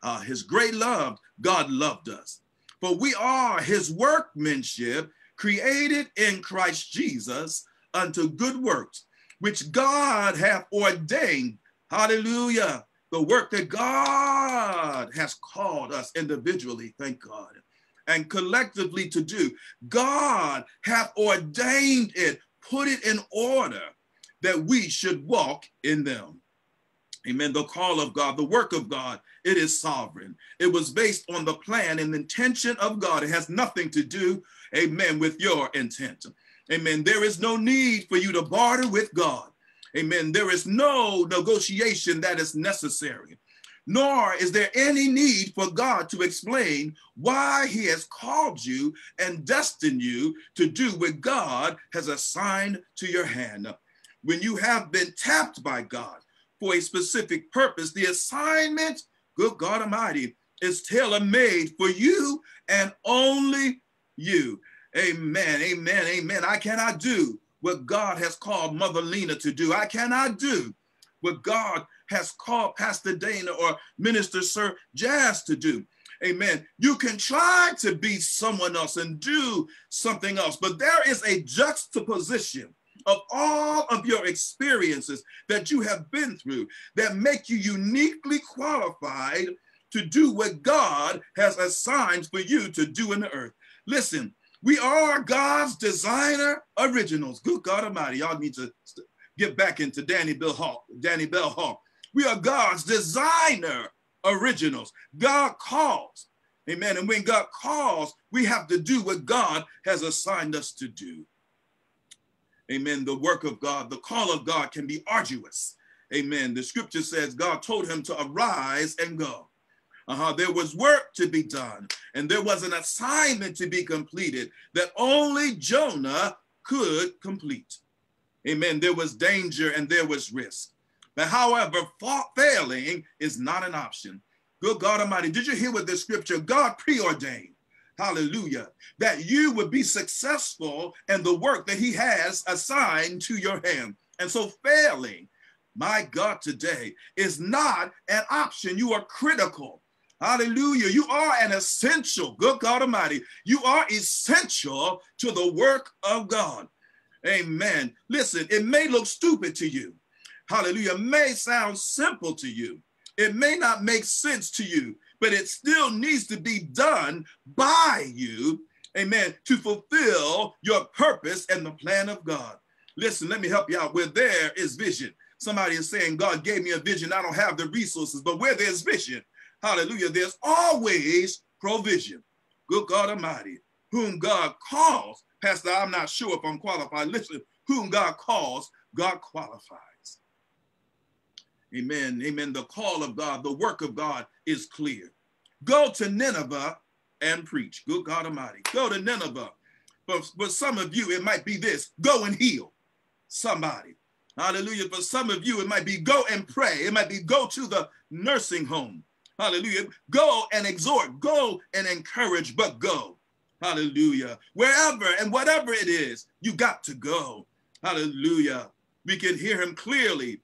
Uh, his great love, God loved us. For we are his workmanship, created in Christ Jesus unto good works, which God hath ordained. Hallelujah. The work that God has called us individually, thank God, and collectively to do. God hath ordained it, put it in order that we should walk in them. Amen. The call of God, the work of God, it is sovereign. It was based on the plan and intention of God. It has nothing to do, amen, with your intent. Amen. There is no need for you to barter with God. Amen. There is no negotiation that is necessary, nor is there any need for God to explain why he has called you and destined you to do what God has assigned to your hand when you have been tapped by God for a specific purpose, the assignment, good God Almighty, is tailor made for you and only you. Amen, amen, amen. I cannot do what God has called Mother Lena to do. I cannot do what God has called Pastor Dana or Minister Sir Jazz to do. Amen. You can try to be someone else and do something else, but there is a juxtaposition of all of your experiences that you have been through that make you uniquely qualified to do what God has assigned for you to do in the earth. Listen, we are God's designer originals. Good God Almighty, y'all need to get back into Dannibelle Hall. Dannibelle Hall. We are God's designer originals. God calls. Amen. And when God calls, we have to do what God has assigned us to do. Amen. The work of God, the call of God can be arduous. Amen. The scripture says God told him to arise and go. Uh-huh. There was work to be done, and there was an assignment to be completed that only Jonah could complete. Amen. There was danger and there was risk. But however, failing is not an option. Good God Almighty, did you hear what the scripture? God preordained, hallelujah, that you would be successful in the work that He has assigned to your hand. And so, failing, my God, today is not an option. You are critical. Hallelujah. You are an essential, good God Almighty. You are essential to the work of God. Amen. Listen, it may look stupid to you. Hallelujah. It may sound simple to you. It may not make sense to you, but it still needs to be done by you. Amen. To fulfill your purpose and the plan of God. Listen, let me help you out. Where there is vision, somebody is saying, God gave me a vision. I don't have the resources, but where there's vision, hallelujah, there's always provision. Good God Almighty, whom God calls. Pastor, I'm not sure if I'm qualified. Listen, whom God calls, God qualifies. Amen. Amen. The call of God, the work of God is clear. Go to Nineveh and preach. Good God Almighty. Go to Nineveh. For, for some of you, it might be this go and heal somebody. Hallelujah. For some of you, it might be go and pray. It might be go to the nursing home. Hallelujah. Go and exhort, go and encourage, but go. Hallelujah. Wherever and whatever it is, you got to go. Hallelujah. We can hear him clearly.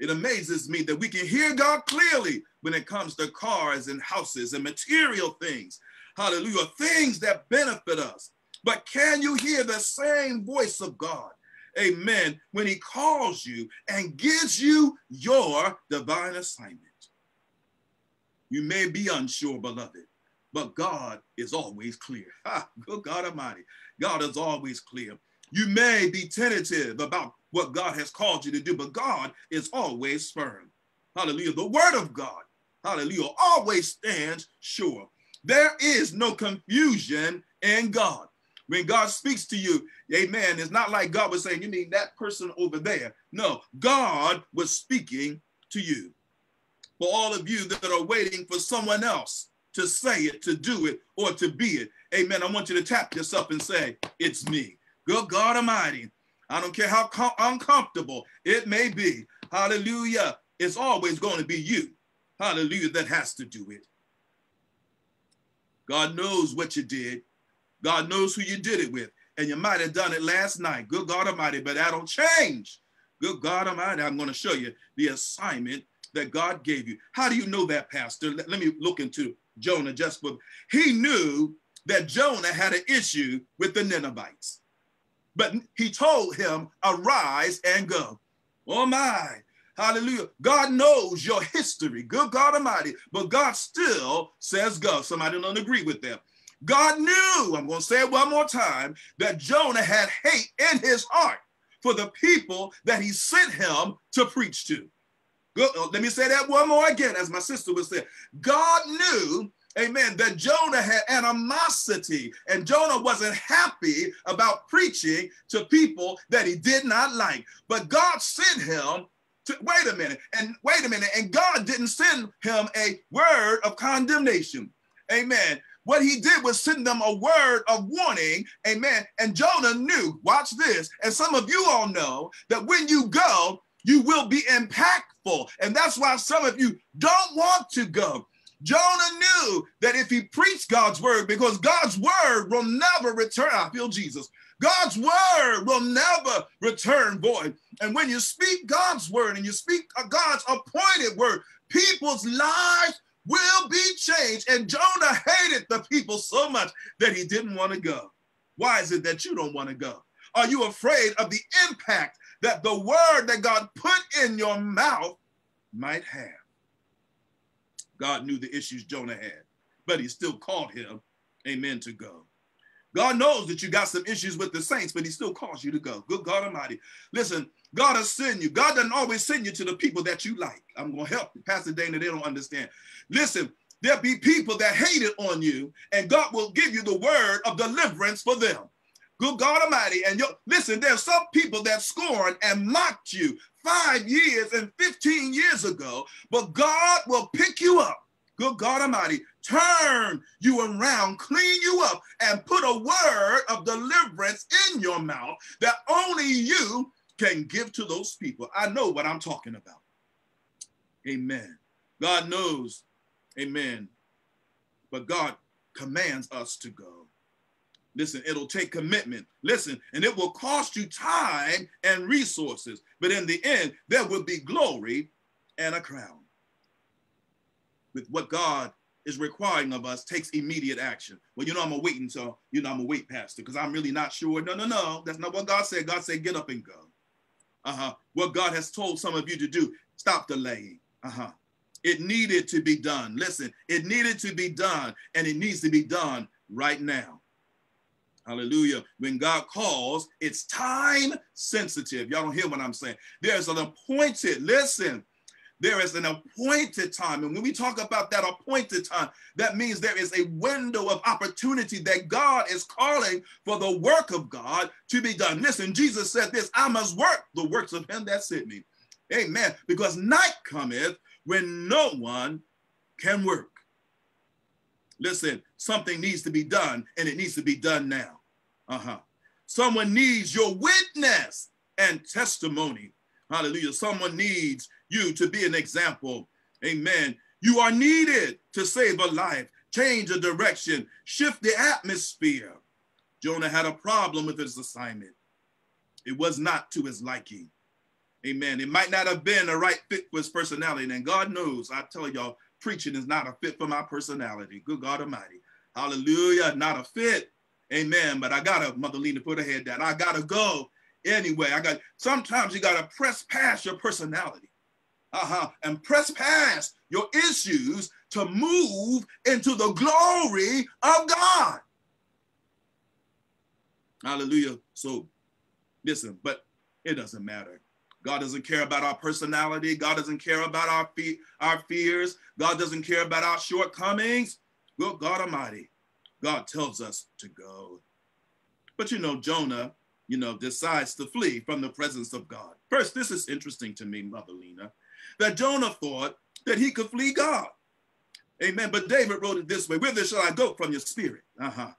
It amazes me that we can hear God clearly when it comes to cars and houses and material things. Hallelujah. Things that benefit us. But can you hear the same voice of God? Amen. When he calls you and gives you your divine assignment. You may be unsure, beloved, but God is always clear. Ha, good God Almighty. God is always clear. You may be tentative about what God has called you to do, but God is always firm. Hallelujah. The word of God, hallelujah, always stands sure. There is no confusion in God. When God speaks to you, amen, it's not like God was saying, you mean that person over there. No, God was speaking to you for all of you that are waiting for someone else to say it, to do it, or to be it. Amen. I want you to tap yourself and say, It's me. Good God Almighty. I don't care how com- uncomfortable it may be. Hallelujah. It's always going to be you. Hallelujah. That has to do it. God knows what you did. God knows who you did it with. And you might have done it last night. Good God Almighty, but that'll change. Good God Almighty, I'm going to show you the assignment that God gave you. How do you know that, Pastor? Let, let me look into Jonah just for. He knew that Jonah had an issue with the Ninevites, but he told him, Arise and go. Oh my. Hallelujah. God knows your history. Good God Almighty. But God still says go. Somebody don't agree with them. God knew, I'm going to say it one more time, that Jonah had hate in his heart for the people that he sent him to preach to. Good. Uh, let me say that one more again, as my sister was saying. God knew, amen, that Jonah had animosity and Jonah wasn't happy about preaching to people that he did not like. But God sent him to, wait a minute, and wait a minute, and God didn't send him a word of condemnation. Amen. What he did was send them a word of warning. Amen. And Jonah knew, watch this. And some of you all know that when you go, you will be impactful. And that's why some of you don't want to go. Jonah knew that if he preached God's word, because God's word will never return, I feel Jesus. God's word will never return void. And when you speak God's word and you speak God's appointed word, people's lives will be changed. And Jonah hated the people so much that he didn't want to go. Why is it that you don't want to go? Are you afraid of the impact that the word that God put in your mouth might have? God knew the issues Jonah had, but he still called him, amen, to go. God knows that you got some issues with the saints, but he still calls you to go. Good God Almighty. Listen, God has sent you. God doesn't always send you to the people that you like. I'm going to help Pastor Dana. They don't understand. Listen, there'll be people that hate it on you, and God will give you the word of deliverance for them. Good God Almighty. And you listen, there's some people that scorned and mocked you five years and 15 years ago, but God will pick you up. Good God Almighty, turn you around, clean you up, and put a word of deliverance in your mouth that only you can give to those people. I know what I'm talking about. Amen. God knows. Amen. But God commands us to go. Listen, it'll take commitment. Listen, and it will cost you time and resources. But in the end, there will be glory and a crown. With what God is requiring of us takes immediate action. Well, you know, I'm gonna wait until, you know, I'm gonna wait, Pastor, because I'm really not sure. No, no, no. That's not what God said. God said, get up and go. Uh-huh. What God has told some of you to do, stop delaying. Uh-huh. It needed to be done. Listen, it needed to be done, and it needs to be done right now. Hallelujah. When God calls, it's time sensitive. Y'all don't hear what I'm saying. There's an appointed, listen, there is an appointed time. And when we talk about that appointed time, that means there is a window of opportunity that God is calling for the work of God to be done. Listen, Jesus said this I must work the works of him that sent me. Amen. Because night cometh when no one can work. Listen, something needs to be done, and it needs to be done now. Uh huh. Someone needs your witness and testimony. Hallelujah. Someone needs you to be an example. Amen. You are needed to save a life, change a direction, shift the atmosphere. Jonah had a problem with his assignment. It was not to his liking. Amen. It might not have been the right fit for his personality. And God knows, I tell y'all, preaching is not a fit for my personality. Good God Almighty. Hallelujah. Not a fit. Amen. But I gotta, Mother Lena, put her head down. I gotta go anyway. I got sometimes you gotta press past your personality. Uh-huh. And press past your issues to move into the glory of God. Hallelujah. So listen, but it doesn't matter. God doesn't care about our personality. God doesn't care about our fe- our fears. God doesn't care about our shortcomings. Well, God Almighty, God tells us to go. But you know, Jonah, you know, decides to flee from the presence of God. First, this is interesting to me, Mother Lena, that Jonah thought that he could flee God. Amen. But David wrote it this way Whither shall I go from your spirit? Uh huh.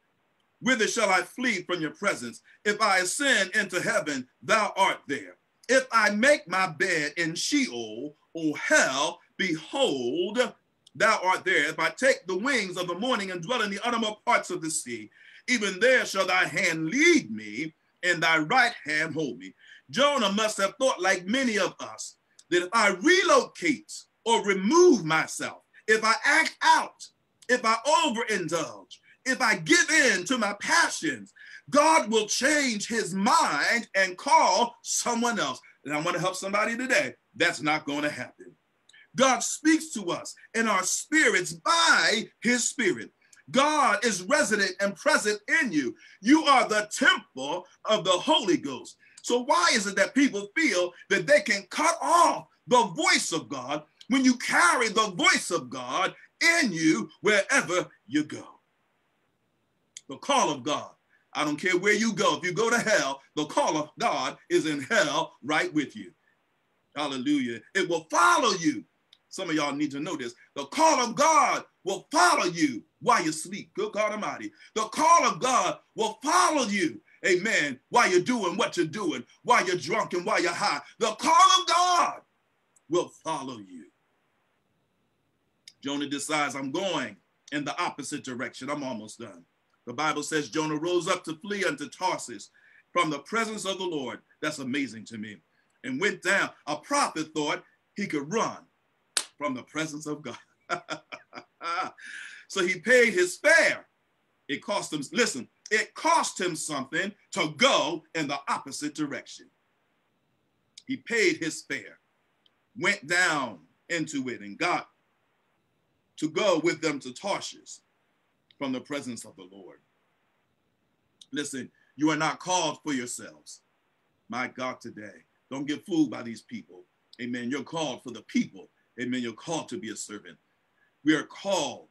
Whither shall I flee from your presence? If I ascend into heaven, thou art there. If I make my bed in Sheol, O hell, behold, thou art there. If I take the wings of the morning and dwell in the uttermost parts of the sea, even there shall thy hand lead me, and thy right hand hold me. Jonah must have thought, like many of us, that if I relocate or remove myself, if I act out, if I overindulge, if I give in to my passions, God will change his mind and call someone else. And I want to help somebody today. That's not going to happen. God speaks to us in our spirits by his spirit. God is resident and present in you. You are the temple of the Holy Ghost. So, why is it that people feel that they can cut off the voice of God when you carry the voice of God in you wherever you go? The call of God I don't care where you go. If you go to hell, the call of God is in hell right with you. Hallelujah. It will follow you. Some of y'all need to know this. The call of God will follow you while you sleep. Good God Almighty. The call of God will follow you. Amen. While you're doing what you're doing, while you're drunk and while you're high. The call of God will follow you. Jonah decides, I'm going in the opposite direction. I'm almost done. The Bible says Jonah rose up to flee unto Tarshish from the presence of the Lord. That's amazing to me. And went down. A prophet thought he could run from the presence of God. so he paid his fare. It cost him, listen, it cost him something to go in the opposite direction. He paid his fare, went down into it, and got to go with them to Tarshish from the presence of the Lord. Listen, you are not called for yourselves. My God, today, don't get fooled by these people. Amen. You're called for the people. Amen. You're called to be a servant. We are called.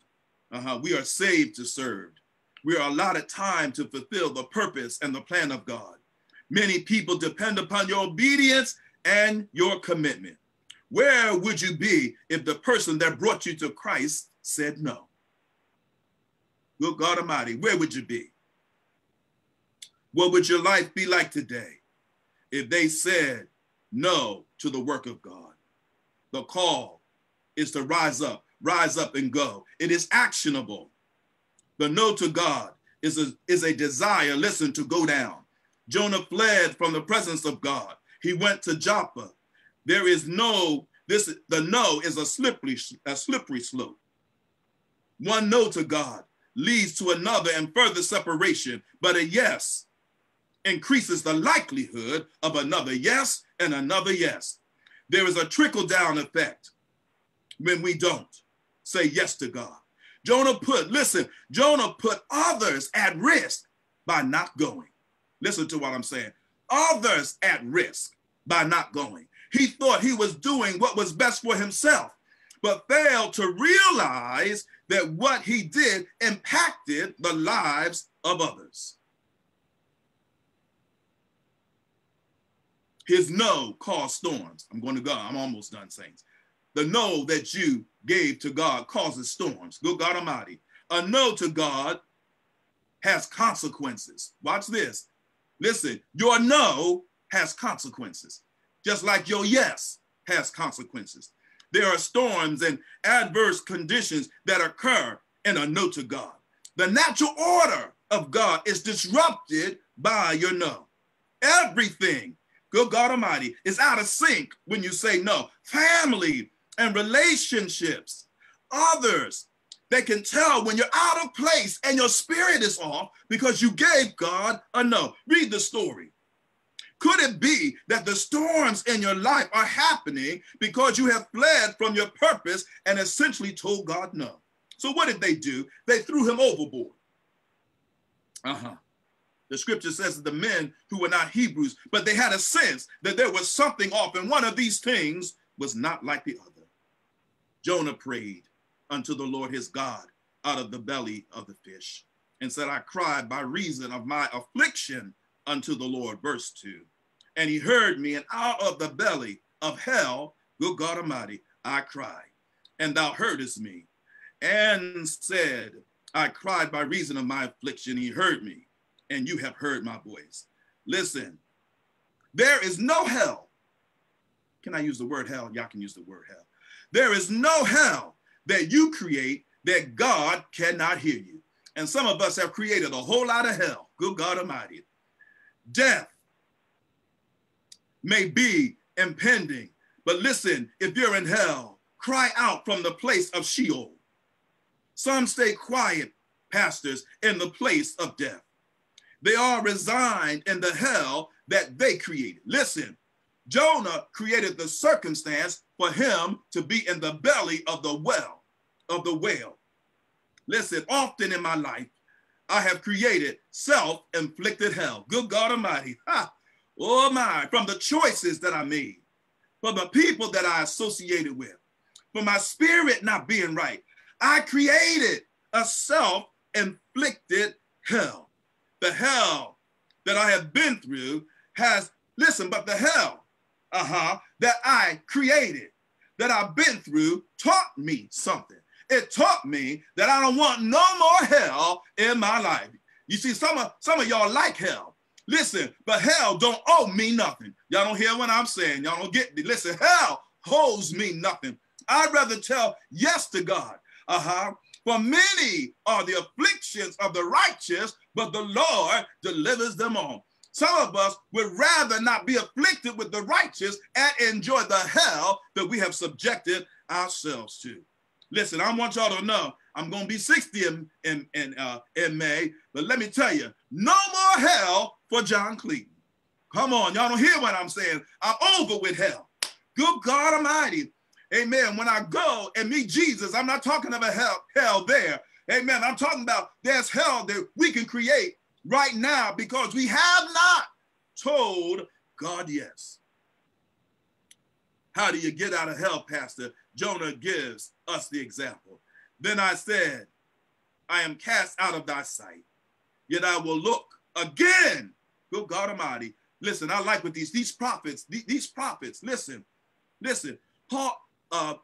Uh-huh. We are saved to serve. We are allotted time to fulfill the purpose and the plan of God. Many people depend upon your obedience and your commitment. Where would you be if the person that brought you to Christ said no? Good God Almighty, where would you be? What would your life be like today if they said no to the work of God? The call is to rise up, rise up and go. It is actionable. The no to God is a, is a desire, listen, to go down. Jonah fled from the presence of God. He went to Joppa. There is no, this, the no is a slippery, a slippery slope. One no to God leads to another and further separation, but a yes increases the likelihood of another yes and another yes. There is a trickle down effect when we don't say yes to God. Jonah put, listen, Jonah put others at risk by not going. Listen to what I'm saying. Others at risk by not going. He thought he was doing what was best for himself, but failed to realize that what he did impacted the lives of others. His no caused storms. I'm going to go. I'm almost done, saints. The no that you gave to God causes storms. Good God Almighty. A no to God has consequences. Watch this. Listen, your no has consequences, just like your yes has consequences. There are storms and adverse conditions that occur in a no to God. The natural order of God is disrupted by your no. Everything, good God Almighty, is out of sync when you say no. Family and relationships, others, they can tell when you're out of place and your spirit is off because you gave God a no. Read the story. Could it be that the storms in your life are happening because you have fled from your purpose and essentially told God no? So, what did they do? They threw him overboard. Uh huh. The scripture says that the men who were not Hebrews, but they had a sense that there was something off, and one of these things was not like the other. Jonah prayed unto the Lord his God out of the belly of the fish and said, I cried by reason of my affliction unto the Lord. Verse 2. And he heard me, and out of the belly of hell, good God Almighty, I cried, and thou heardest me, and said, I cried by reason of my affliction. He heard me, and you have heard my voice. Listen, there is no hell. Can I use the word hell? Y'all can use the word hell. There is no hell that you create that God cannot hear you. And some of us have created a whole lot of hell. Good God Almighty. Death may be impending, but listen, if you're in hell, cry out from the place of Sheol. Some stay quiet, pastors, in the place of death. They are resigned in the hell that they created. Listen, Jonah created the circumstance for him to be in the belly of the well, of the whale. Listen, often in my life, I have created self-inflicted hell. Good God Almighty. Ha! Oh my, from the choices that I made, from the people that I associated with, from my spirit not being right. I created a self-inflicted hell. The hell that I have been through has, listen, but the hell uh-huh, that I created, that I've been through, taught me something. It taught me that I don't want no more hell in my life. You see, some of some of y'all like hell. Listen, but hell don't owe me nothing. Y'all don't hear what I'm saying. Y'all don't get me. Listen, hell owes me nothing. I'd rather tell yes to God. Uh-huh. For many are the afflictions of the righteous, but the Lord delivers them all. Some of us would rather not be afflicted with the righteous and enjoy the hell that we have subjected ourselves to. Listen, I want y'all to know I'm going to be 60 in, in, in, uh, in May. But let me tell you, no more hell for John Clayton. Come on, y'all don't hear what I'm saying. I'm over with hell. Good God Almighty. Amen. When I go and meet Jesus, I'm not talking about hell, hell there. Amen. I'm talking about there's hell that we can create right now because we have not told God yes. How do you get out of hell, Pastor? Jonah gives us the example. Then I said, I am cast out of thy sight, yet I will look again. Good God Almighty. Listen, I like what these, these prophets, these, these prophets, listen, listen. Paul, uh,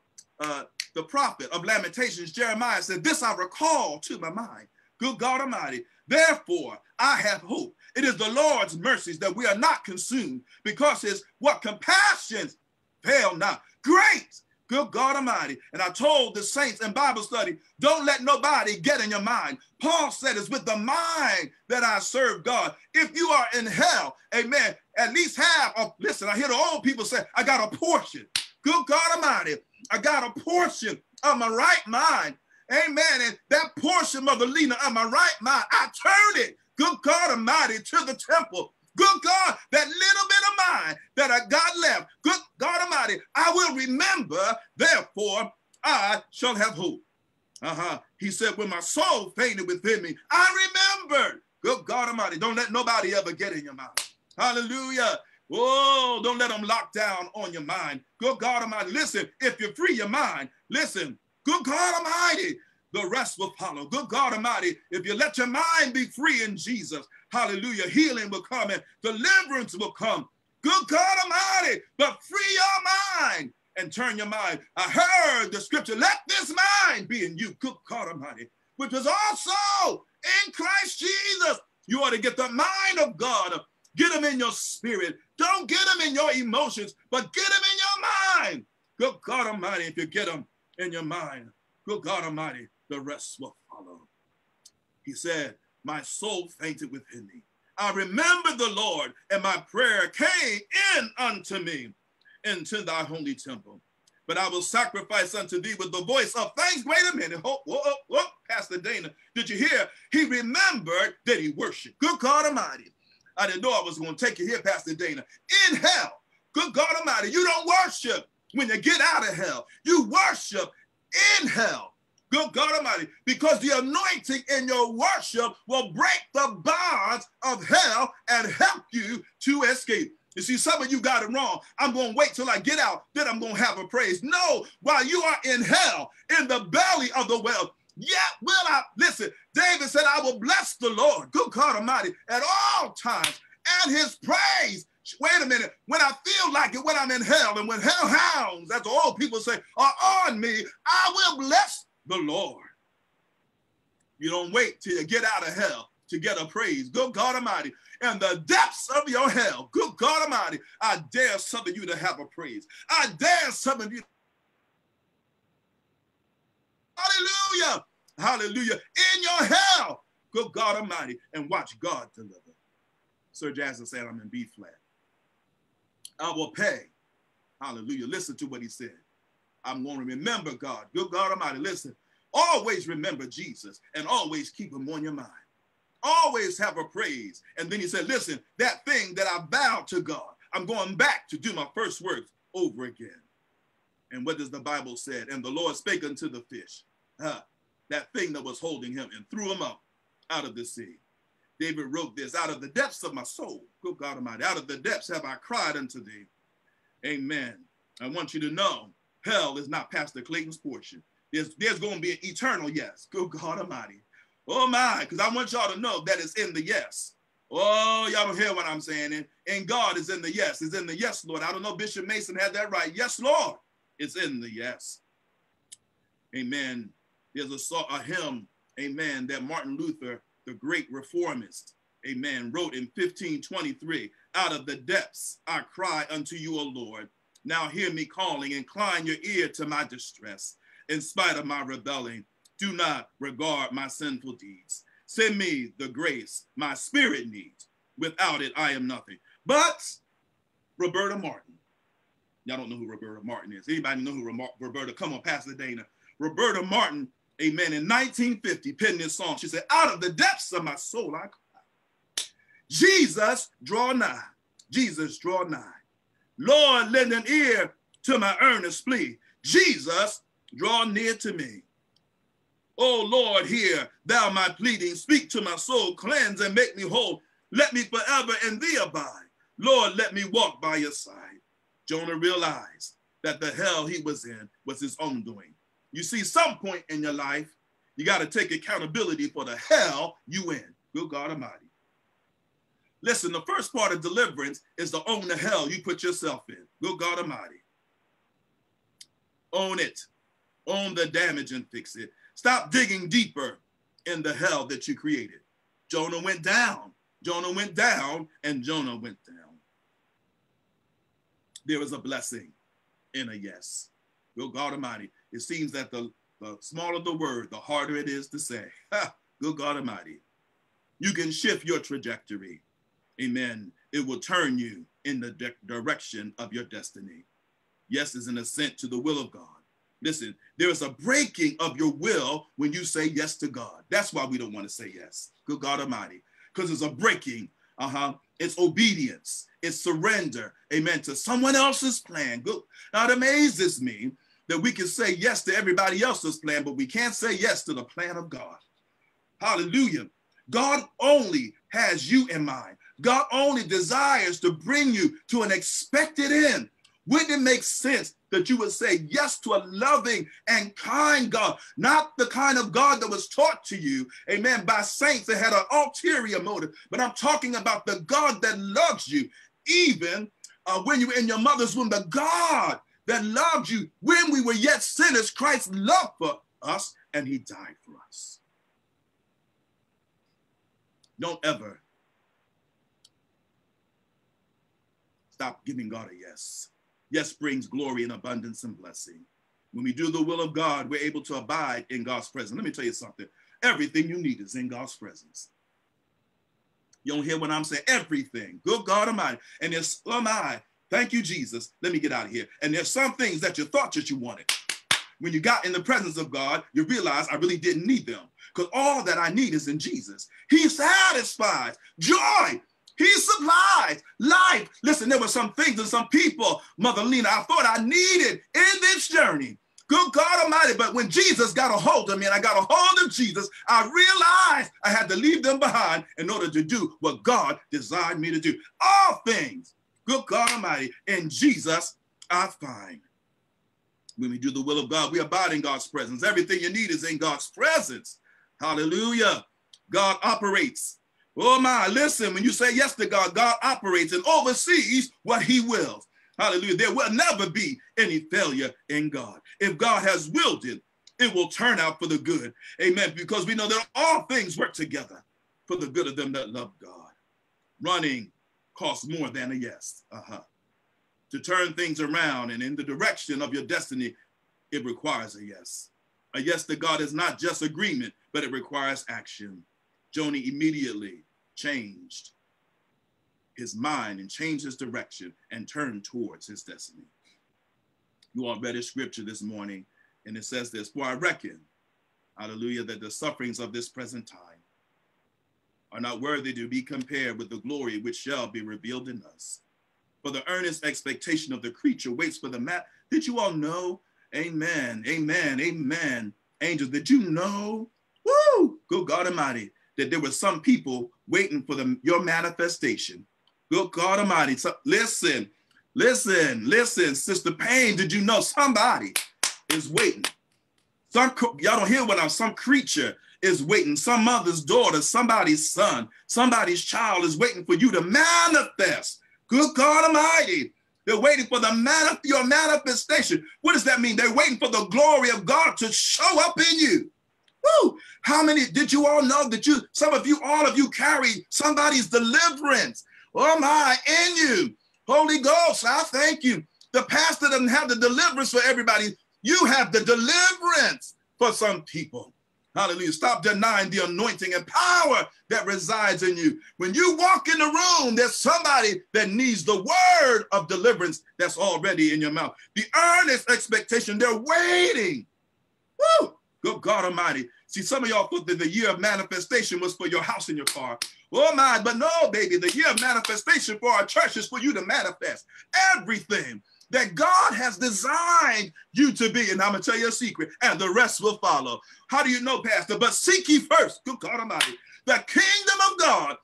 uh, the prophet of Lamentations, Jeremiah said, This I recall to my mind. Good God Almighty. Therefore, I have hope. It is the Lord's mercies that we are not consumed because his what compassions fail not. Great Good God Almighty. And I told the saints in Bible study, don't let nobody get in your mind. Paul said it's with the mind that I serve God. If you are in hell, amen, at least have a, listen, I hear the old people say, I got a portion. Good God Almighty, I got a portion of my right mind. Amen. And that portion, Mother Lena, of my right mind, I turn it, good God Almighty, to the temple Good God, that little bit of mine that I got left, good God Almighty, I will remember, therefore I shall have hope. Uh-huh. He said, when my soul fainted within me, I remembered. Good God Almighty, don't let nobody ever get in your mind. Hallelujah. Oh, don't let them lock down on your mind. Good God Almighty, listen, if you free your mind, listen, good God Almighty, the rest will follow. Good God Almighty, if you let your mind be free in Jesus, hallelujah, healing will come and deliverance will come. Good God Almighty, but free your mind and turn your mind. I heard the scripture, let this mind be in you, good God Almighty, which was also in Christ Jesus. You ought to get the mind of God. Get them in your spirit. Don't get them in your emotions, but get them in your mind. Good God Almighty, if you get them in your mind, good God Almighty, the rest will follow. He said, My soul fainted within me. I remembered the Lord, and my prayer came in unto me into thy holy temple. But I will sacrifice unto thee with the voice of thanks. Wait a minute. Whoa, whoa, whoa, Pastor Dana, did you hear? He remembered that he worshiped. Good God Almighty. I didn't know I was going to take you here, Pastor Dana. In hell, good God Almighty, you don't worship when you get out of hell. You worship in hell. Good God Almighty, because the anointing in your worship will break the bonds of hell and help you to escape. You see, some of you got it wrong. I'm going to wait till I get out, then I'm going to have a praise. No, while you are in hell, in the belly of the well, yet will I, listen, David said, I will bless the Lord, good God Almighty, at all times, and his praise wait a minute, when I feel like it, when I'm in hell, and when hell hounds, that's all people say, are on me, I will bless the Lord. You don't wait till you get out of hell to get a praise. Good God Almighty. In the depths of your hell, good God Almighty, I dare some of you to have a praise. I dare some of you. Hallelujah. Hallelujah. In your hell, good God Almighty, and watch God deliver. Sir Jackson said, I'm in B flat. I will pay. Hallelujah. Listen to what he said. I'm going to remember God. Good God Almighty, listen. Always remember Jesus and always keep him on your mind. Always have a praise. And then he said, listen, that thing that I vowed to God, I'm going back to do my first works over again. And what does the Bible say? And the Lord spake unto the fish, huh, that thing that was holding him, and threw him up out of the sea. David wrote this, out of the depths of my soul, good God Almighty, out of the depths have I cried unto thee. Amen. I want you to know hell is not Pastor Clayton's portion. There's, there's going to be an eternal yes. Good God Almighty. Oh my, because I want y'all to know that it's in the yes. Oh, y'all don't hear what I'm saying. And, and God is in the yes. is in the yes, Lord. I don't know, Bishop Mason had that right. Yes, Lord. It's in the yes. Amen. There's a, song, a hymn, amen, that Martin Luther, the great reformist, amen, wrote in 1523. Out of the depths I cry unto you, O Lord. Now hear me calling, incline your ear to my distress. In spite of my rebelling, do not regard my sinful deeds. Send me the grace my spirit needs. Without it, I am nothing. But Roberta Martin, y'all don't know who Roberta Martin is. Anybody know who Roberta? Come on, Pastor Dana. Roberta Martin amen, in 1950, penned this song. She said, Out of the depths of my soul, I cry. Jesus, draw nigh. Jesus, draw nigh. Lord, lend an ear to my earnest plea. Jesus, draw near to me. Oh Lord, hear thou my pleading. Speak to my soul, cleanse and make me whole. Let me forever in thee abide. Lord, let me walk by your side. Jonah realized that the hell he was in was his own doing. You see, some point in your life, you got to take accountability for the hell you in. Good God Almighty. Listen, the first part of deliverance is to own the hell you put yourself in. Good God Almighty. Own it. Own the damage and fix it. Stop digging deeper in the hell that you created. Jonah went down. Jonah went down, and Jonah went down. There is a blessing in a yes. Good God Almighty. It seems that the, the smaller the word, the harder it is to say. Ha, good God Almighty. You can shift your trajectory. Amen. It will turn you in the de- direction of your destiny. Yes is an assent to the will of God. Listen, there is a breaking of your will when you say yes to God. That's why we don't want to say yes. Good God Almighty. Because it's a breaking. Uh-huh. It's obedience. It's surrender. Amen. To someone else's plan. Good. Now it amazes me that we can say yes to everybody else's plan, but we can't say yes to the plan of God. Hallelujah. God only has you in mind. God only desires to bring you to an expected end. Wouldn't it make sense that you would say yes to a loving and kind God, not the kind of God that was taught to you, amen, by saints that had an ulterior motive, but I'm talking about the God that loves you, even uh, when you were in your mother's womb, the God that loved you when we were yet sinners, Christ loved for us and he died for us. Don't ever stop giving God a yes. Yes brings glory and abundance and blessing. When we do the will of God, we're able to abide in God's presence. Let me tell you something. Everything you need is in God's presence. You don't hear what I'm saying? Everything. Good God Almighty. And there's oh some I. Thank you, Jesus. Let me get out of here. And there's some things that you thought that you wanted. When you got in the presence of God, you realize I really didn't need them. Because all that I need is in Jesus. He satisfies joy, he supplies life. Listen, there were some things and some people, Mother Lena, I thought I needed in this journey. Good God Almighty. But when Jesus got a hold of me and I got a hold of Jesus, I realized I had to leave them behind in order to do what God desired me to do. All things, good God Almighty, in Jesus I find. When we do the will of God, we abide in God's presence. Everything you need is in God's presence. Hallelujah. God operates Oh my, listen, when you say yes to God, God operates and oversees what he wills. Hallelujah. There will never be any failure in God. If God has willed it, it will turn out for the good. Amen. Because we know that all things work together for the good of them that love God. Running costs more than a yes. Uh-huh. To turn things around and in the direction of your destiny, it requires a yes. A yes to God is not just agreement, but it requires action. Jonah immediately changed his mind and changed his direction and turned towards his destiny. You all read a scripture this morning, and it says this For I reckon, hallelujah, that the sufferings of this present time are not worthy to be compared with the glory which shall be revealed in us. For the earnest expectation of the creature waits for the mat. Did you all know? Amen, amen, amen. Angels, did you know? Woo! Good God Almighty, that there were some people waiting for the, your manifestation. Good God Almighty. So, listen, listen, listen, Sister Payne, did you know somebody is waiting? Some y'all don't hear what I'm some creature is waiting. Some mother's daughter, somebody's son, somebody's child is waiting for you to manifest. Good God Almighty. They're waiting for the manif- your manifestation. What does that mean? They're waiting for the glory of God to show up in you. Woo! How many did you all know that you, some of you, all of you carry somebody's deliverance? Oh my, in you. Holy Ghost, I thank you. The pastor doesn't have the deliverance for everybody. You have the deliverance for some people. Hallelujah. Stop denying the anointing and power that resides in you. When you walk in the room, there's somebody that needs the word of deliverance that's already in your mouth. The earnest expectation, they're waiting. Woo! Good God Almighty. See, some of y'all thought that the year of manifestation was for your house and your car. Oh my, but no, baby, the year of manifestation for our church is for you to manifest everything that God has designed you to be. And I'm to tell you a secret, and the rest will follow. How do you know, Pastor? But seek ye first, good God Almighty, the kingdom of God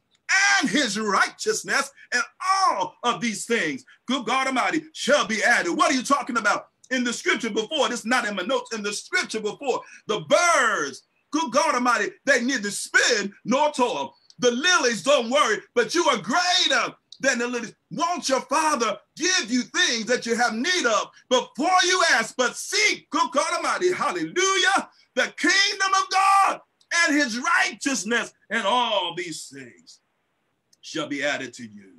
and his righteousness, and all of these things, good God Almighty, shall be added. What are you talking about? In the scripture before, this not in my notes, in the scripture before, the birds, good God Almighty, they neither spin nor toil. The lilies don't worry, but you are greater than the lilies. Won't your father give you things that you have need of before you ask, but seek, good God Almighty, hallelujah, the kingdom of God and his righteousness, and all these things shall be added to you.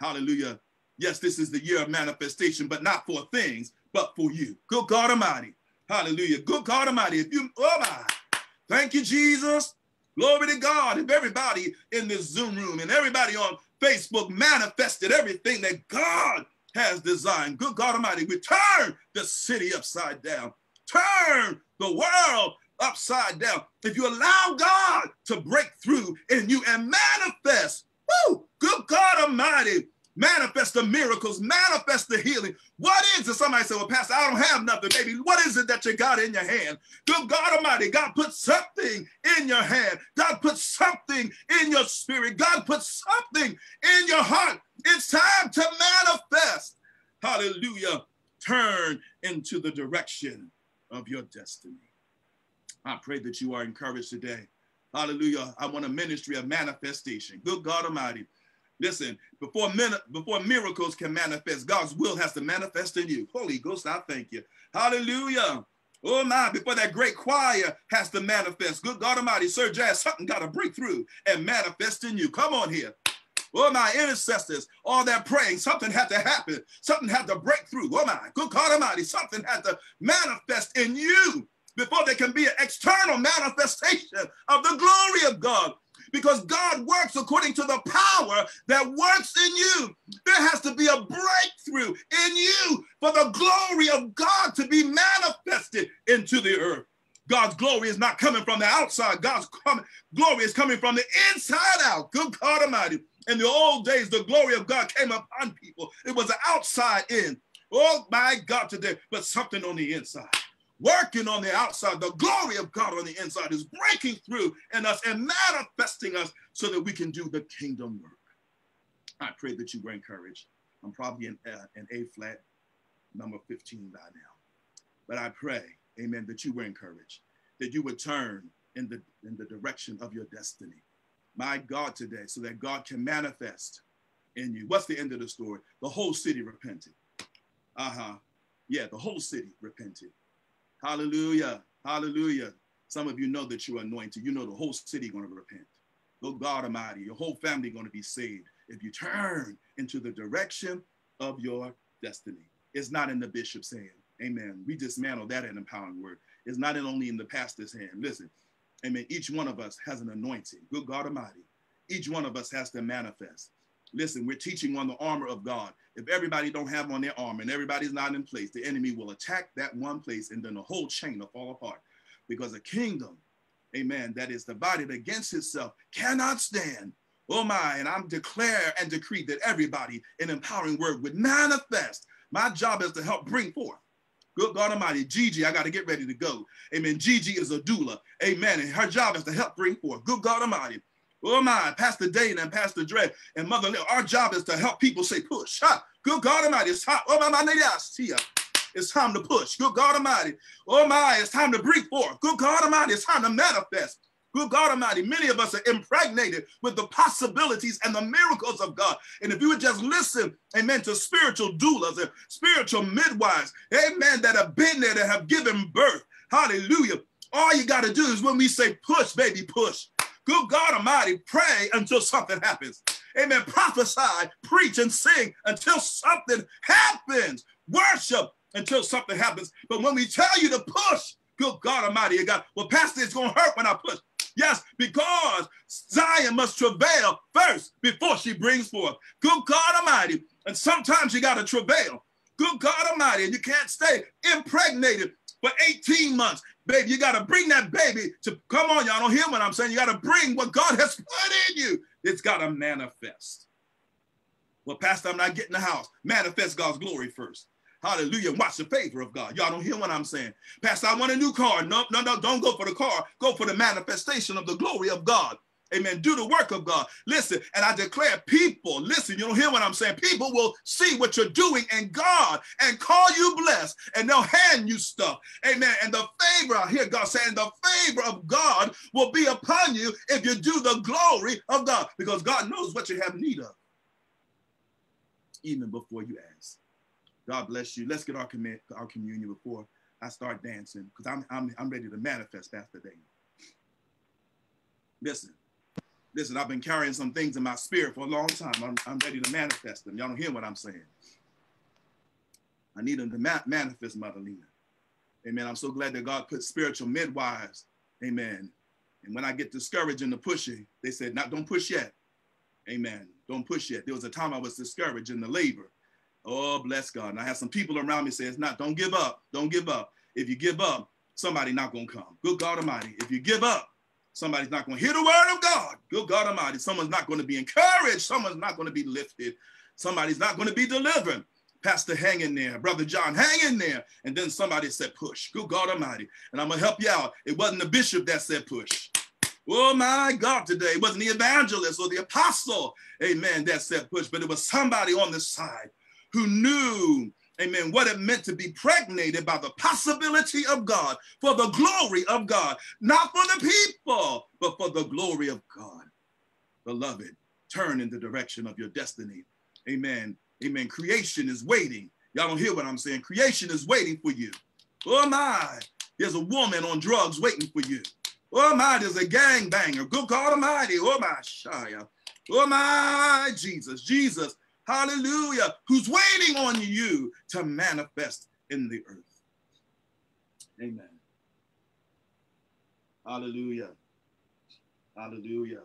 Hallelujah. Yes, this is the year of manifestation, but not for things, but for you. Good God Almighty. Hallelujah. Good God Almighty. If you, oh my, thank you, Jesus. Glory to God. If everybody in this Zoom room and everybody on Facebook manifested everything that God has designed, good God Almighty, we turn the city upside down, turn the world upside down. If you allow God to break through in you and manifest, woo, good God Almighty, manifest the miracles, manifest the healing. What is it? Somebody said, Well, Pastor, I don't have nothing, baby. What is it that you got in your hand? Good God Almighty, God put something in your hand. God put something in your spirit. God put something in your heart. It's time to manifest. Hallelujah. Turn into the direction of your destiny. I pray that you are encouraged today. Hallelujah. I want a ministry of manifestation. Good God Almighty. Listen, before, before miracles can manifest, God's will has to manifest in you. Holy Ghost, I thank you. Hallelujah. Oh my, before that great choir has to manifest. Good God Almighty, Sir Jazz, something got to break through and manifest in you. Come on here. Oh my intercessors, all that praying, something had to happen. Something had to break through. Oh my, good God Almighty, something had to manifest in you before there can be an external manifestation of the glory of God because God works according to the power that works in you. There has to be a breakthrough in you for the glory of God to be manifested into the earth. God's glory is not coming from the outside. God's glory is coming from the inside out. Good God Almighty. In the old days, the glory of God came upon people. It was an outside in. Oh my God, today, but something on the inside working on the outside. The glory of God on the inside is breaking through in us and manifesting us so that we can do the kingdom work. I pray that you were encouraged. I'm probably in uh, an A flat, number 15 by now. But I pray, amen, that you were encouraged, that you would turn in the, in the direction of your destiny. My God, today, so that God can manifest in you. What's the end of the story? The whole city repented. Uh huh. Yeah, the whole city repented. Hallelujah. Hallelujah. Some of you know that you're anointed. You know the whole city going to repent. Oh God Almighty, your whole family going to be saved if you turn into the direction of your destiny. It's not in the bishop's hand. Amen. We dismantle that in empowering word. It's not only in the pastor's hand. Listen, amen. Each one of us has an anointing. Good God Almighty. Each one of us has to manifest. Listen, we're teaching on the armor of God. If everybody don't have on their armor and everybody's not in place, the enemy will attack that one place and then the whole chain will fall apart. Because a kingdom, amen, that is divided against itself cannot stand. Oh my, and I'm declare and decree that everybody in empowering word would manifest. My job is to help bring forth. Good God Almighty, Gigi, I got to get ready to go. Amen. Gigi is a doula. Amen. And her job is to help bring forth. Good God Almighty. Oh my, Pastor Dana and Pastor Dre and Mother Lil, our job is to help people say push. Ha. Good God Almighty, it's time. Oh my, my, see. It's time to push. Good God Almighty. Oh my, it's time to breathe forth. Good God Almighty, it's time to manifest. Good God Almighty, many of us are impregnated with the possibilities and the miracles of God. And if you would just listen, amen, to spiritual doulas and spiritual midwives, amen, that have been there, that have given birth, hallelujah. All you got to do is when we say push, baby, push. Good God Almighty, pray until something happens. Amen. Prophesy, preach, and sing until something happens. Worship until something happens. But when we tell you to push, good God Almighty, you got, well, Pastor, it's going to hurt when I push. Yes, because Zion must travail first before she brings forth. Good God Almighty. And sometimes you got to travail. Good God Almighty. And you can't stay impregnated for 18 months, Baby, you got to bring that baby to come on, y'all don't hear what I'm saying. You got to bring what God has put in you. It's got to manifest. Well, Pastor, I'm not getting the house. Manifest God's glory first. Hallelujah. Watch the favor of God. Y'all don't hear what I'm saying. Pastor, I want a new car. No, no, no, don't go for the car. Go for the manifestation of the glory of God. Amen. Do the work of God. Listen, and I declare people, listen, you don't hear what I'm saying. People will see what you're doing and God and call you blessed, and they'll hand you stuff. Amen. And the favor, I hear God saying, the favor of God will be upon you if you do the glory of God, because God knows what you have need of, even before you ask. God bless you. Let's get our, comm- our communion before I start dancing, because I'm, I'm, I'm ready to manifest Pastor Daniel. Listen. Listen, I've been carrying some things in my spirit for a long time. I'm, I'm ready to manifest them. Y'all don't hear what I'm saying. I need them to ma- manifest, Mother Lena. Amen. I'm so glad that God put spiritual midwives. Amen. And when I get discouraged in the pushing, they said, "Not don't push yet." Amen. Don't push yet. There was a time I was discouraged in the labor. Oh, bless God. And I have some people around me say, "It's not. Don't give up. Don't give up. If you give up, somebody not gonna come. Good God Almighty. If you give up, Somebody's not going to hear the word of God. Good God Almighty. Someone's not going to be encouraged. Someone's not going to be lifted. Somebody's not going to be delivered. Pastor, hang in there. Brother John, hang in there. And then somebody said, push. Good God Almighty. And I'm going to help you out. It wasn't the bishop that said push. Oh my God, today. It wasn't the evangelist or the apostle, amen, that said push, but it was somebody on the side who knew amen, what it meant to be pregnated by the possibility of God for the glory of God, not for the people, but for the glory of God. Beloved, turn in the direction of your destiny. Amen. Amen. Creation is waiting. Y'all don't hear what I'm saying. Creation is waiting for you. Oh my, there's a woman on drugs waiting for you. Oh my, there's a gang banger. Good God Almighty. Oh my, Shia. Oh my, Jesus. Jesus hallelujah, who's waiting on you to manifest in the earth. Amen. Hallelujah. Hallelujah.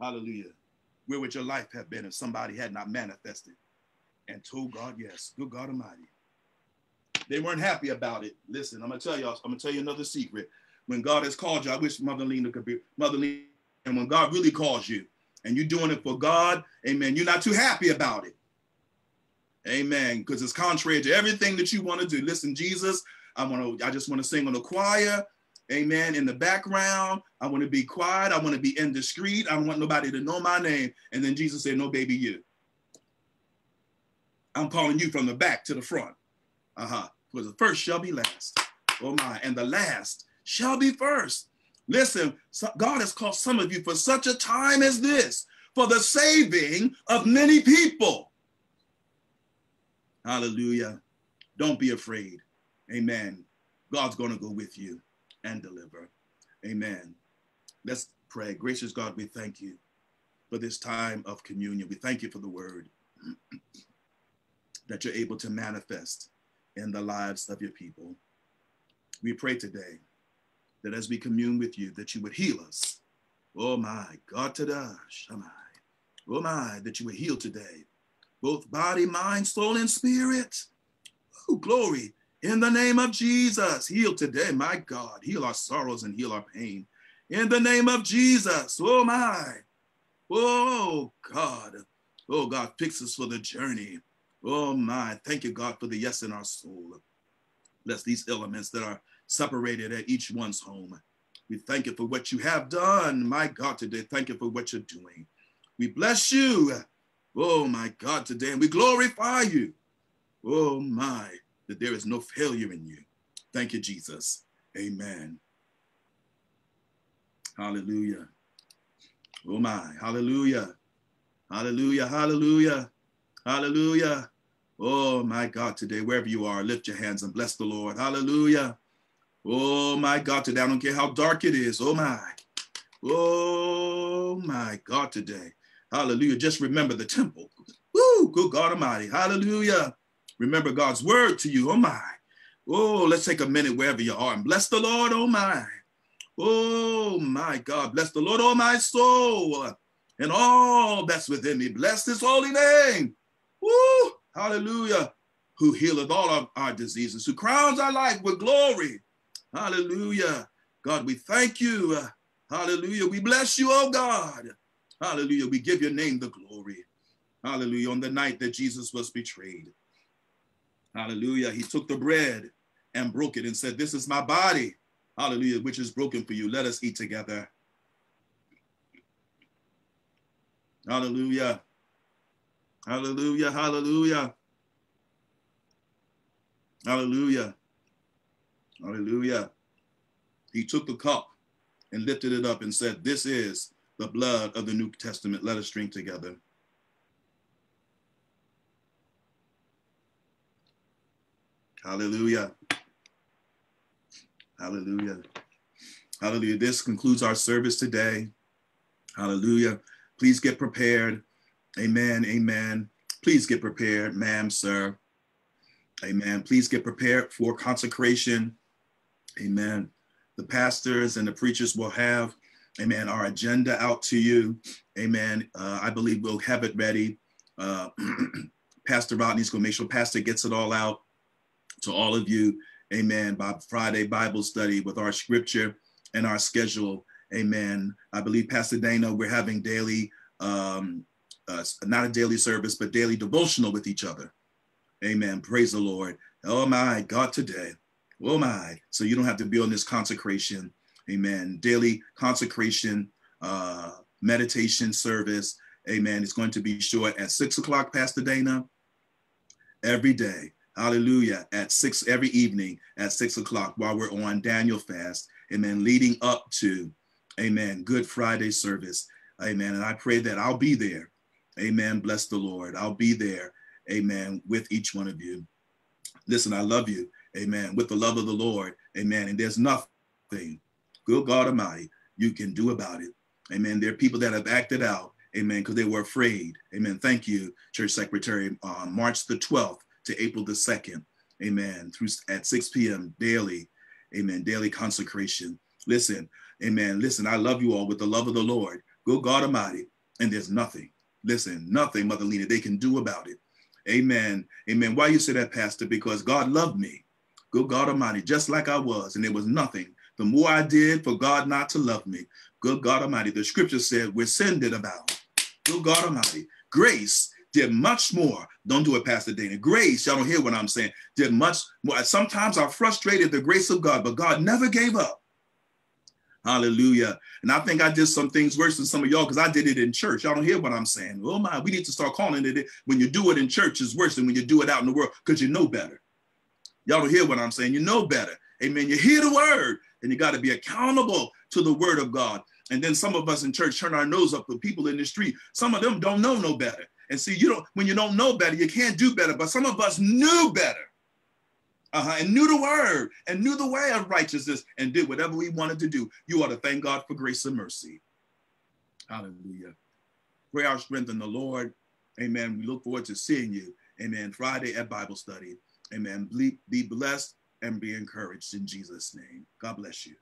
Hallelujah. Where would your life have been if somebody had not manifested and told God yes? Good God Almighty. They weren't happy about it. Listen, I'm gonna tell y'all, I'm gonna tell you another secret. When God has called you, I wish Mother Lena could be Mother Lena, and when God really calls you, and you're doing it for God, amen, you're not too happy about it. Amen. Because it's contrary to everything that you want to do. Listen, Jesus, I want to, I just want to sing on the choir. Amen. In the background, I want to be quiet. I want to be indiscreet. I don't want nobody to know my name. And then Jesus said, No, baby, you. I'm calling you from the back to the front. Uh-huh. Because the first shall be last. Oh my. And the last shall be first. Listen, God has called some of you for such a time as this, for the saving of many people. Hallelujah. Don't be afraid. Amen. God's going to go with you and deliver. Amen. Let's pray. Gracious God, we thank you for this time of communion. We thank you for the word that you're able to manifest in the lives of your people. We pray today that as we commune with you, that you would heal us. Oh my God, tada, shamai. Oh, oh my, that you would heal today, both body, mind, soul, and spirit. Oh, glory. In the name of Jesus, heal today, my God. Heal our sorrows and heal our pain. In the name of Jesus, oh my. Oh God. Oh God, fix us for the journey. Oh my. Thank you, God, for the yes in our soul. Bless these elements that are separated at each one's home. We thank you for what you have done, my God, today. Thank you for what you're doing. We bless you, oh my God, today, and we glorify you. Oh my, that there is no failure in you. Thank you, Jesus. Amen. Hallelujah. Oh my, hallelujah. Hallelujah, hallelujah, hallelujah. Oh my God, today, wherever you are, lift your hands and bless the Lord. Hallelujah. Oh my God, today I don't care how dark it is. Oh my. Oh my God, today. Hallelujah. Just remember the temple. Woo, good God Almighty. Hallelujah. Remember God's word to you. Oh my. Oh, let's take a minute wherever you are and bless the Lord. Oh my. Oh my God. Bless the Lord, oh my soul. And all that's within me. Bless his holy name. Woo. Hallelujah. who healeth all of our diseases, who crowns our life with glory. Hallelujah. God, we thank you. Hallelujah. We bless you, oh God. Hallelujah. We give your name the glory. Hallelujah. On the night that Jesus was betrayed. Hallelujah. He took the bread and broke it and said, This is my body. Hallelujah, which is broken for you. Let us eat together. Hallelujah. Hallelujah. Hallelujah. Hallelujah. Hallelujah. He took the cup and lifted it up and said, This is the blood of the New Testament. Let us drink together. Hallelujah. Hallelujah. Hallelujah. This concludes our service today. Hallelujah. Please get prepared. Amen. Amen. Please get prepared, ma'am, sir. Amen. Please get prepared for consecration. Amen. The pastors and the preachers will have, amen, our agenda out to you. Amen. Uh, I believe we'll have it ready. Uh, Pastor Rodney's going to make sure Pastor gets it all out to all of you. Amen. By Friday Bible study with our scripture and our schedule. Amen. I believe Pastor Dana, we're having daily, um, uh, not a daily service, but daily devotional with each other. Amen. Praise the Lord. Oh my God, today. Oh my. So you don't have to be on this consecration. Amen. Daily consecration, uh, meditation service. Amen. It's going to be short at six o'clock, Pastor Dana, every day. Hallelujah. At six every evening at six o'clock while we're on Daniel fast. Amen. Leading up to, amen, Good Friday service. Amen. And I pray that I'll be there. Amen. Bless the Lord. I'll be there amen, with each one of you. Listen, I love you, amen, with the love of the Lord, amen. And there's nothing, good God Almighty, you can do about it, amen. There are people that have acted out, amen, because they were afraid, amen. Thank you, Church Secretary. Uh, March the 12th to April the 2nd, amen, through at 6 p.m. daily, amen, daily consecration. Listen, amen, listen, I love you all with the love of the Lord, good God Almighty, and there's nothing, listen, nothing, Mother Lena, they can do about it. Amen. Amen. Why you say that, Pastor? Because God loved me. Good God Almighty, just like I was, and there was nothing. The more I did for God not to love me, good God Almighty, the scripture said, we're sin did about. Good God Almighty, grace did much more. Don't do it, Pastor Dana. Grace, y'all don't hear what I'm saying, did much more. Sometimes I frustrated the grace of God, but God never gave up. Hallelujah. And I think I did some things worse than some of y'all because I did it in church. Y'all don't hear what I'm saying. Oh my, we need to start calling it when you do it in church is worse than when you do it out in the world because you know better. Y'all don't hear what I'm saying. You know better. Amen. You hear the word and you got to be accountable to the word of God. And then some of us in church turn our nose up with people in the street. Some of them don't know no better. And see, you don't when you don't know better, you can't do better. But some of us knew better uh-huh, and knew the word and knew the way of righteousness and did whatever we wanted to do. You ought to thank God for grace and mercy. Hallelujah. Pray our strength in the Lord. Amen. We look forward to seeing you. Amen. Friday at Bible study. Amen. Be, blessed and be encouraged in Jesus' name. God bless you.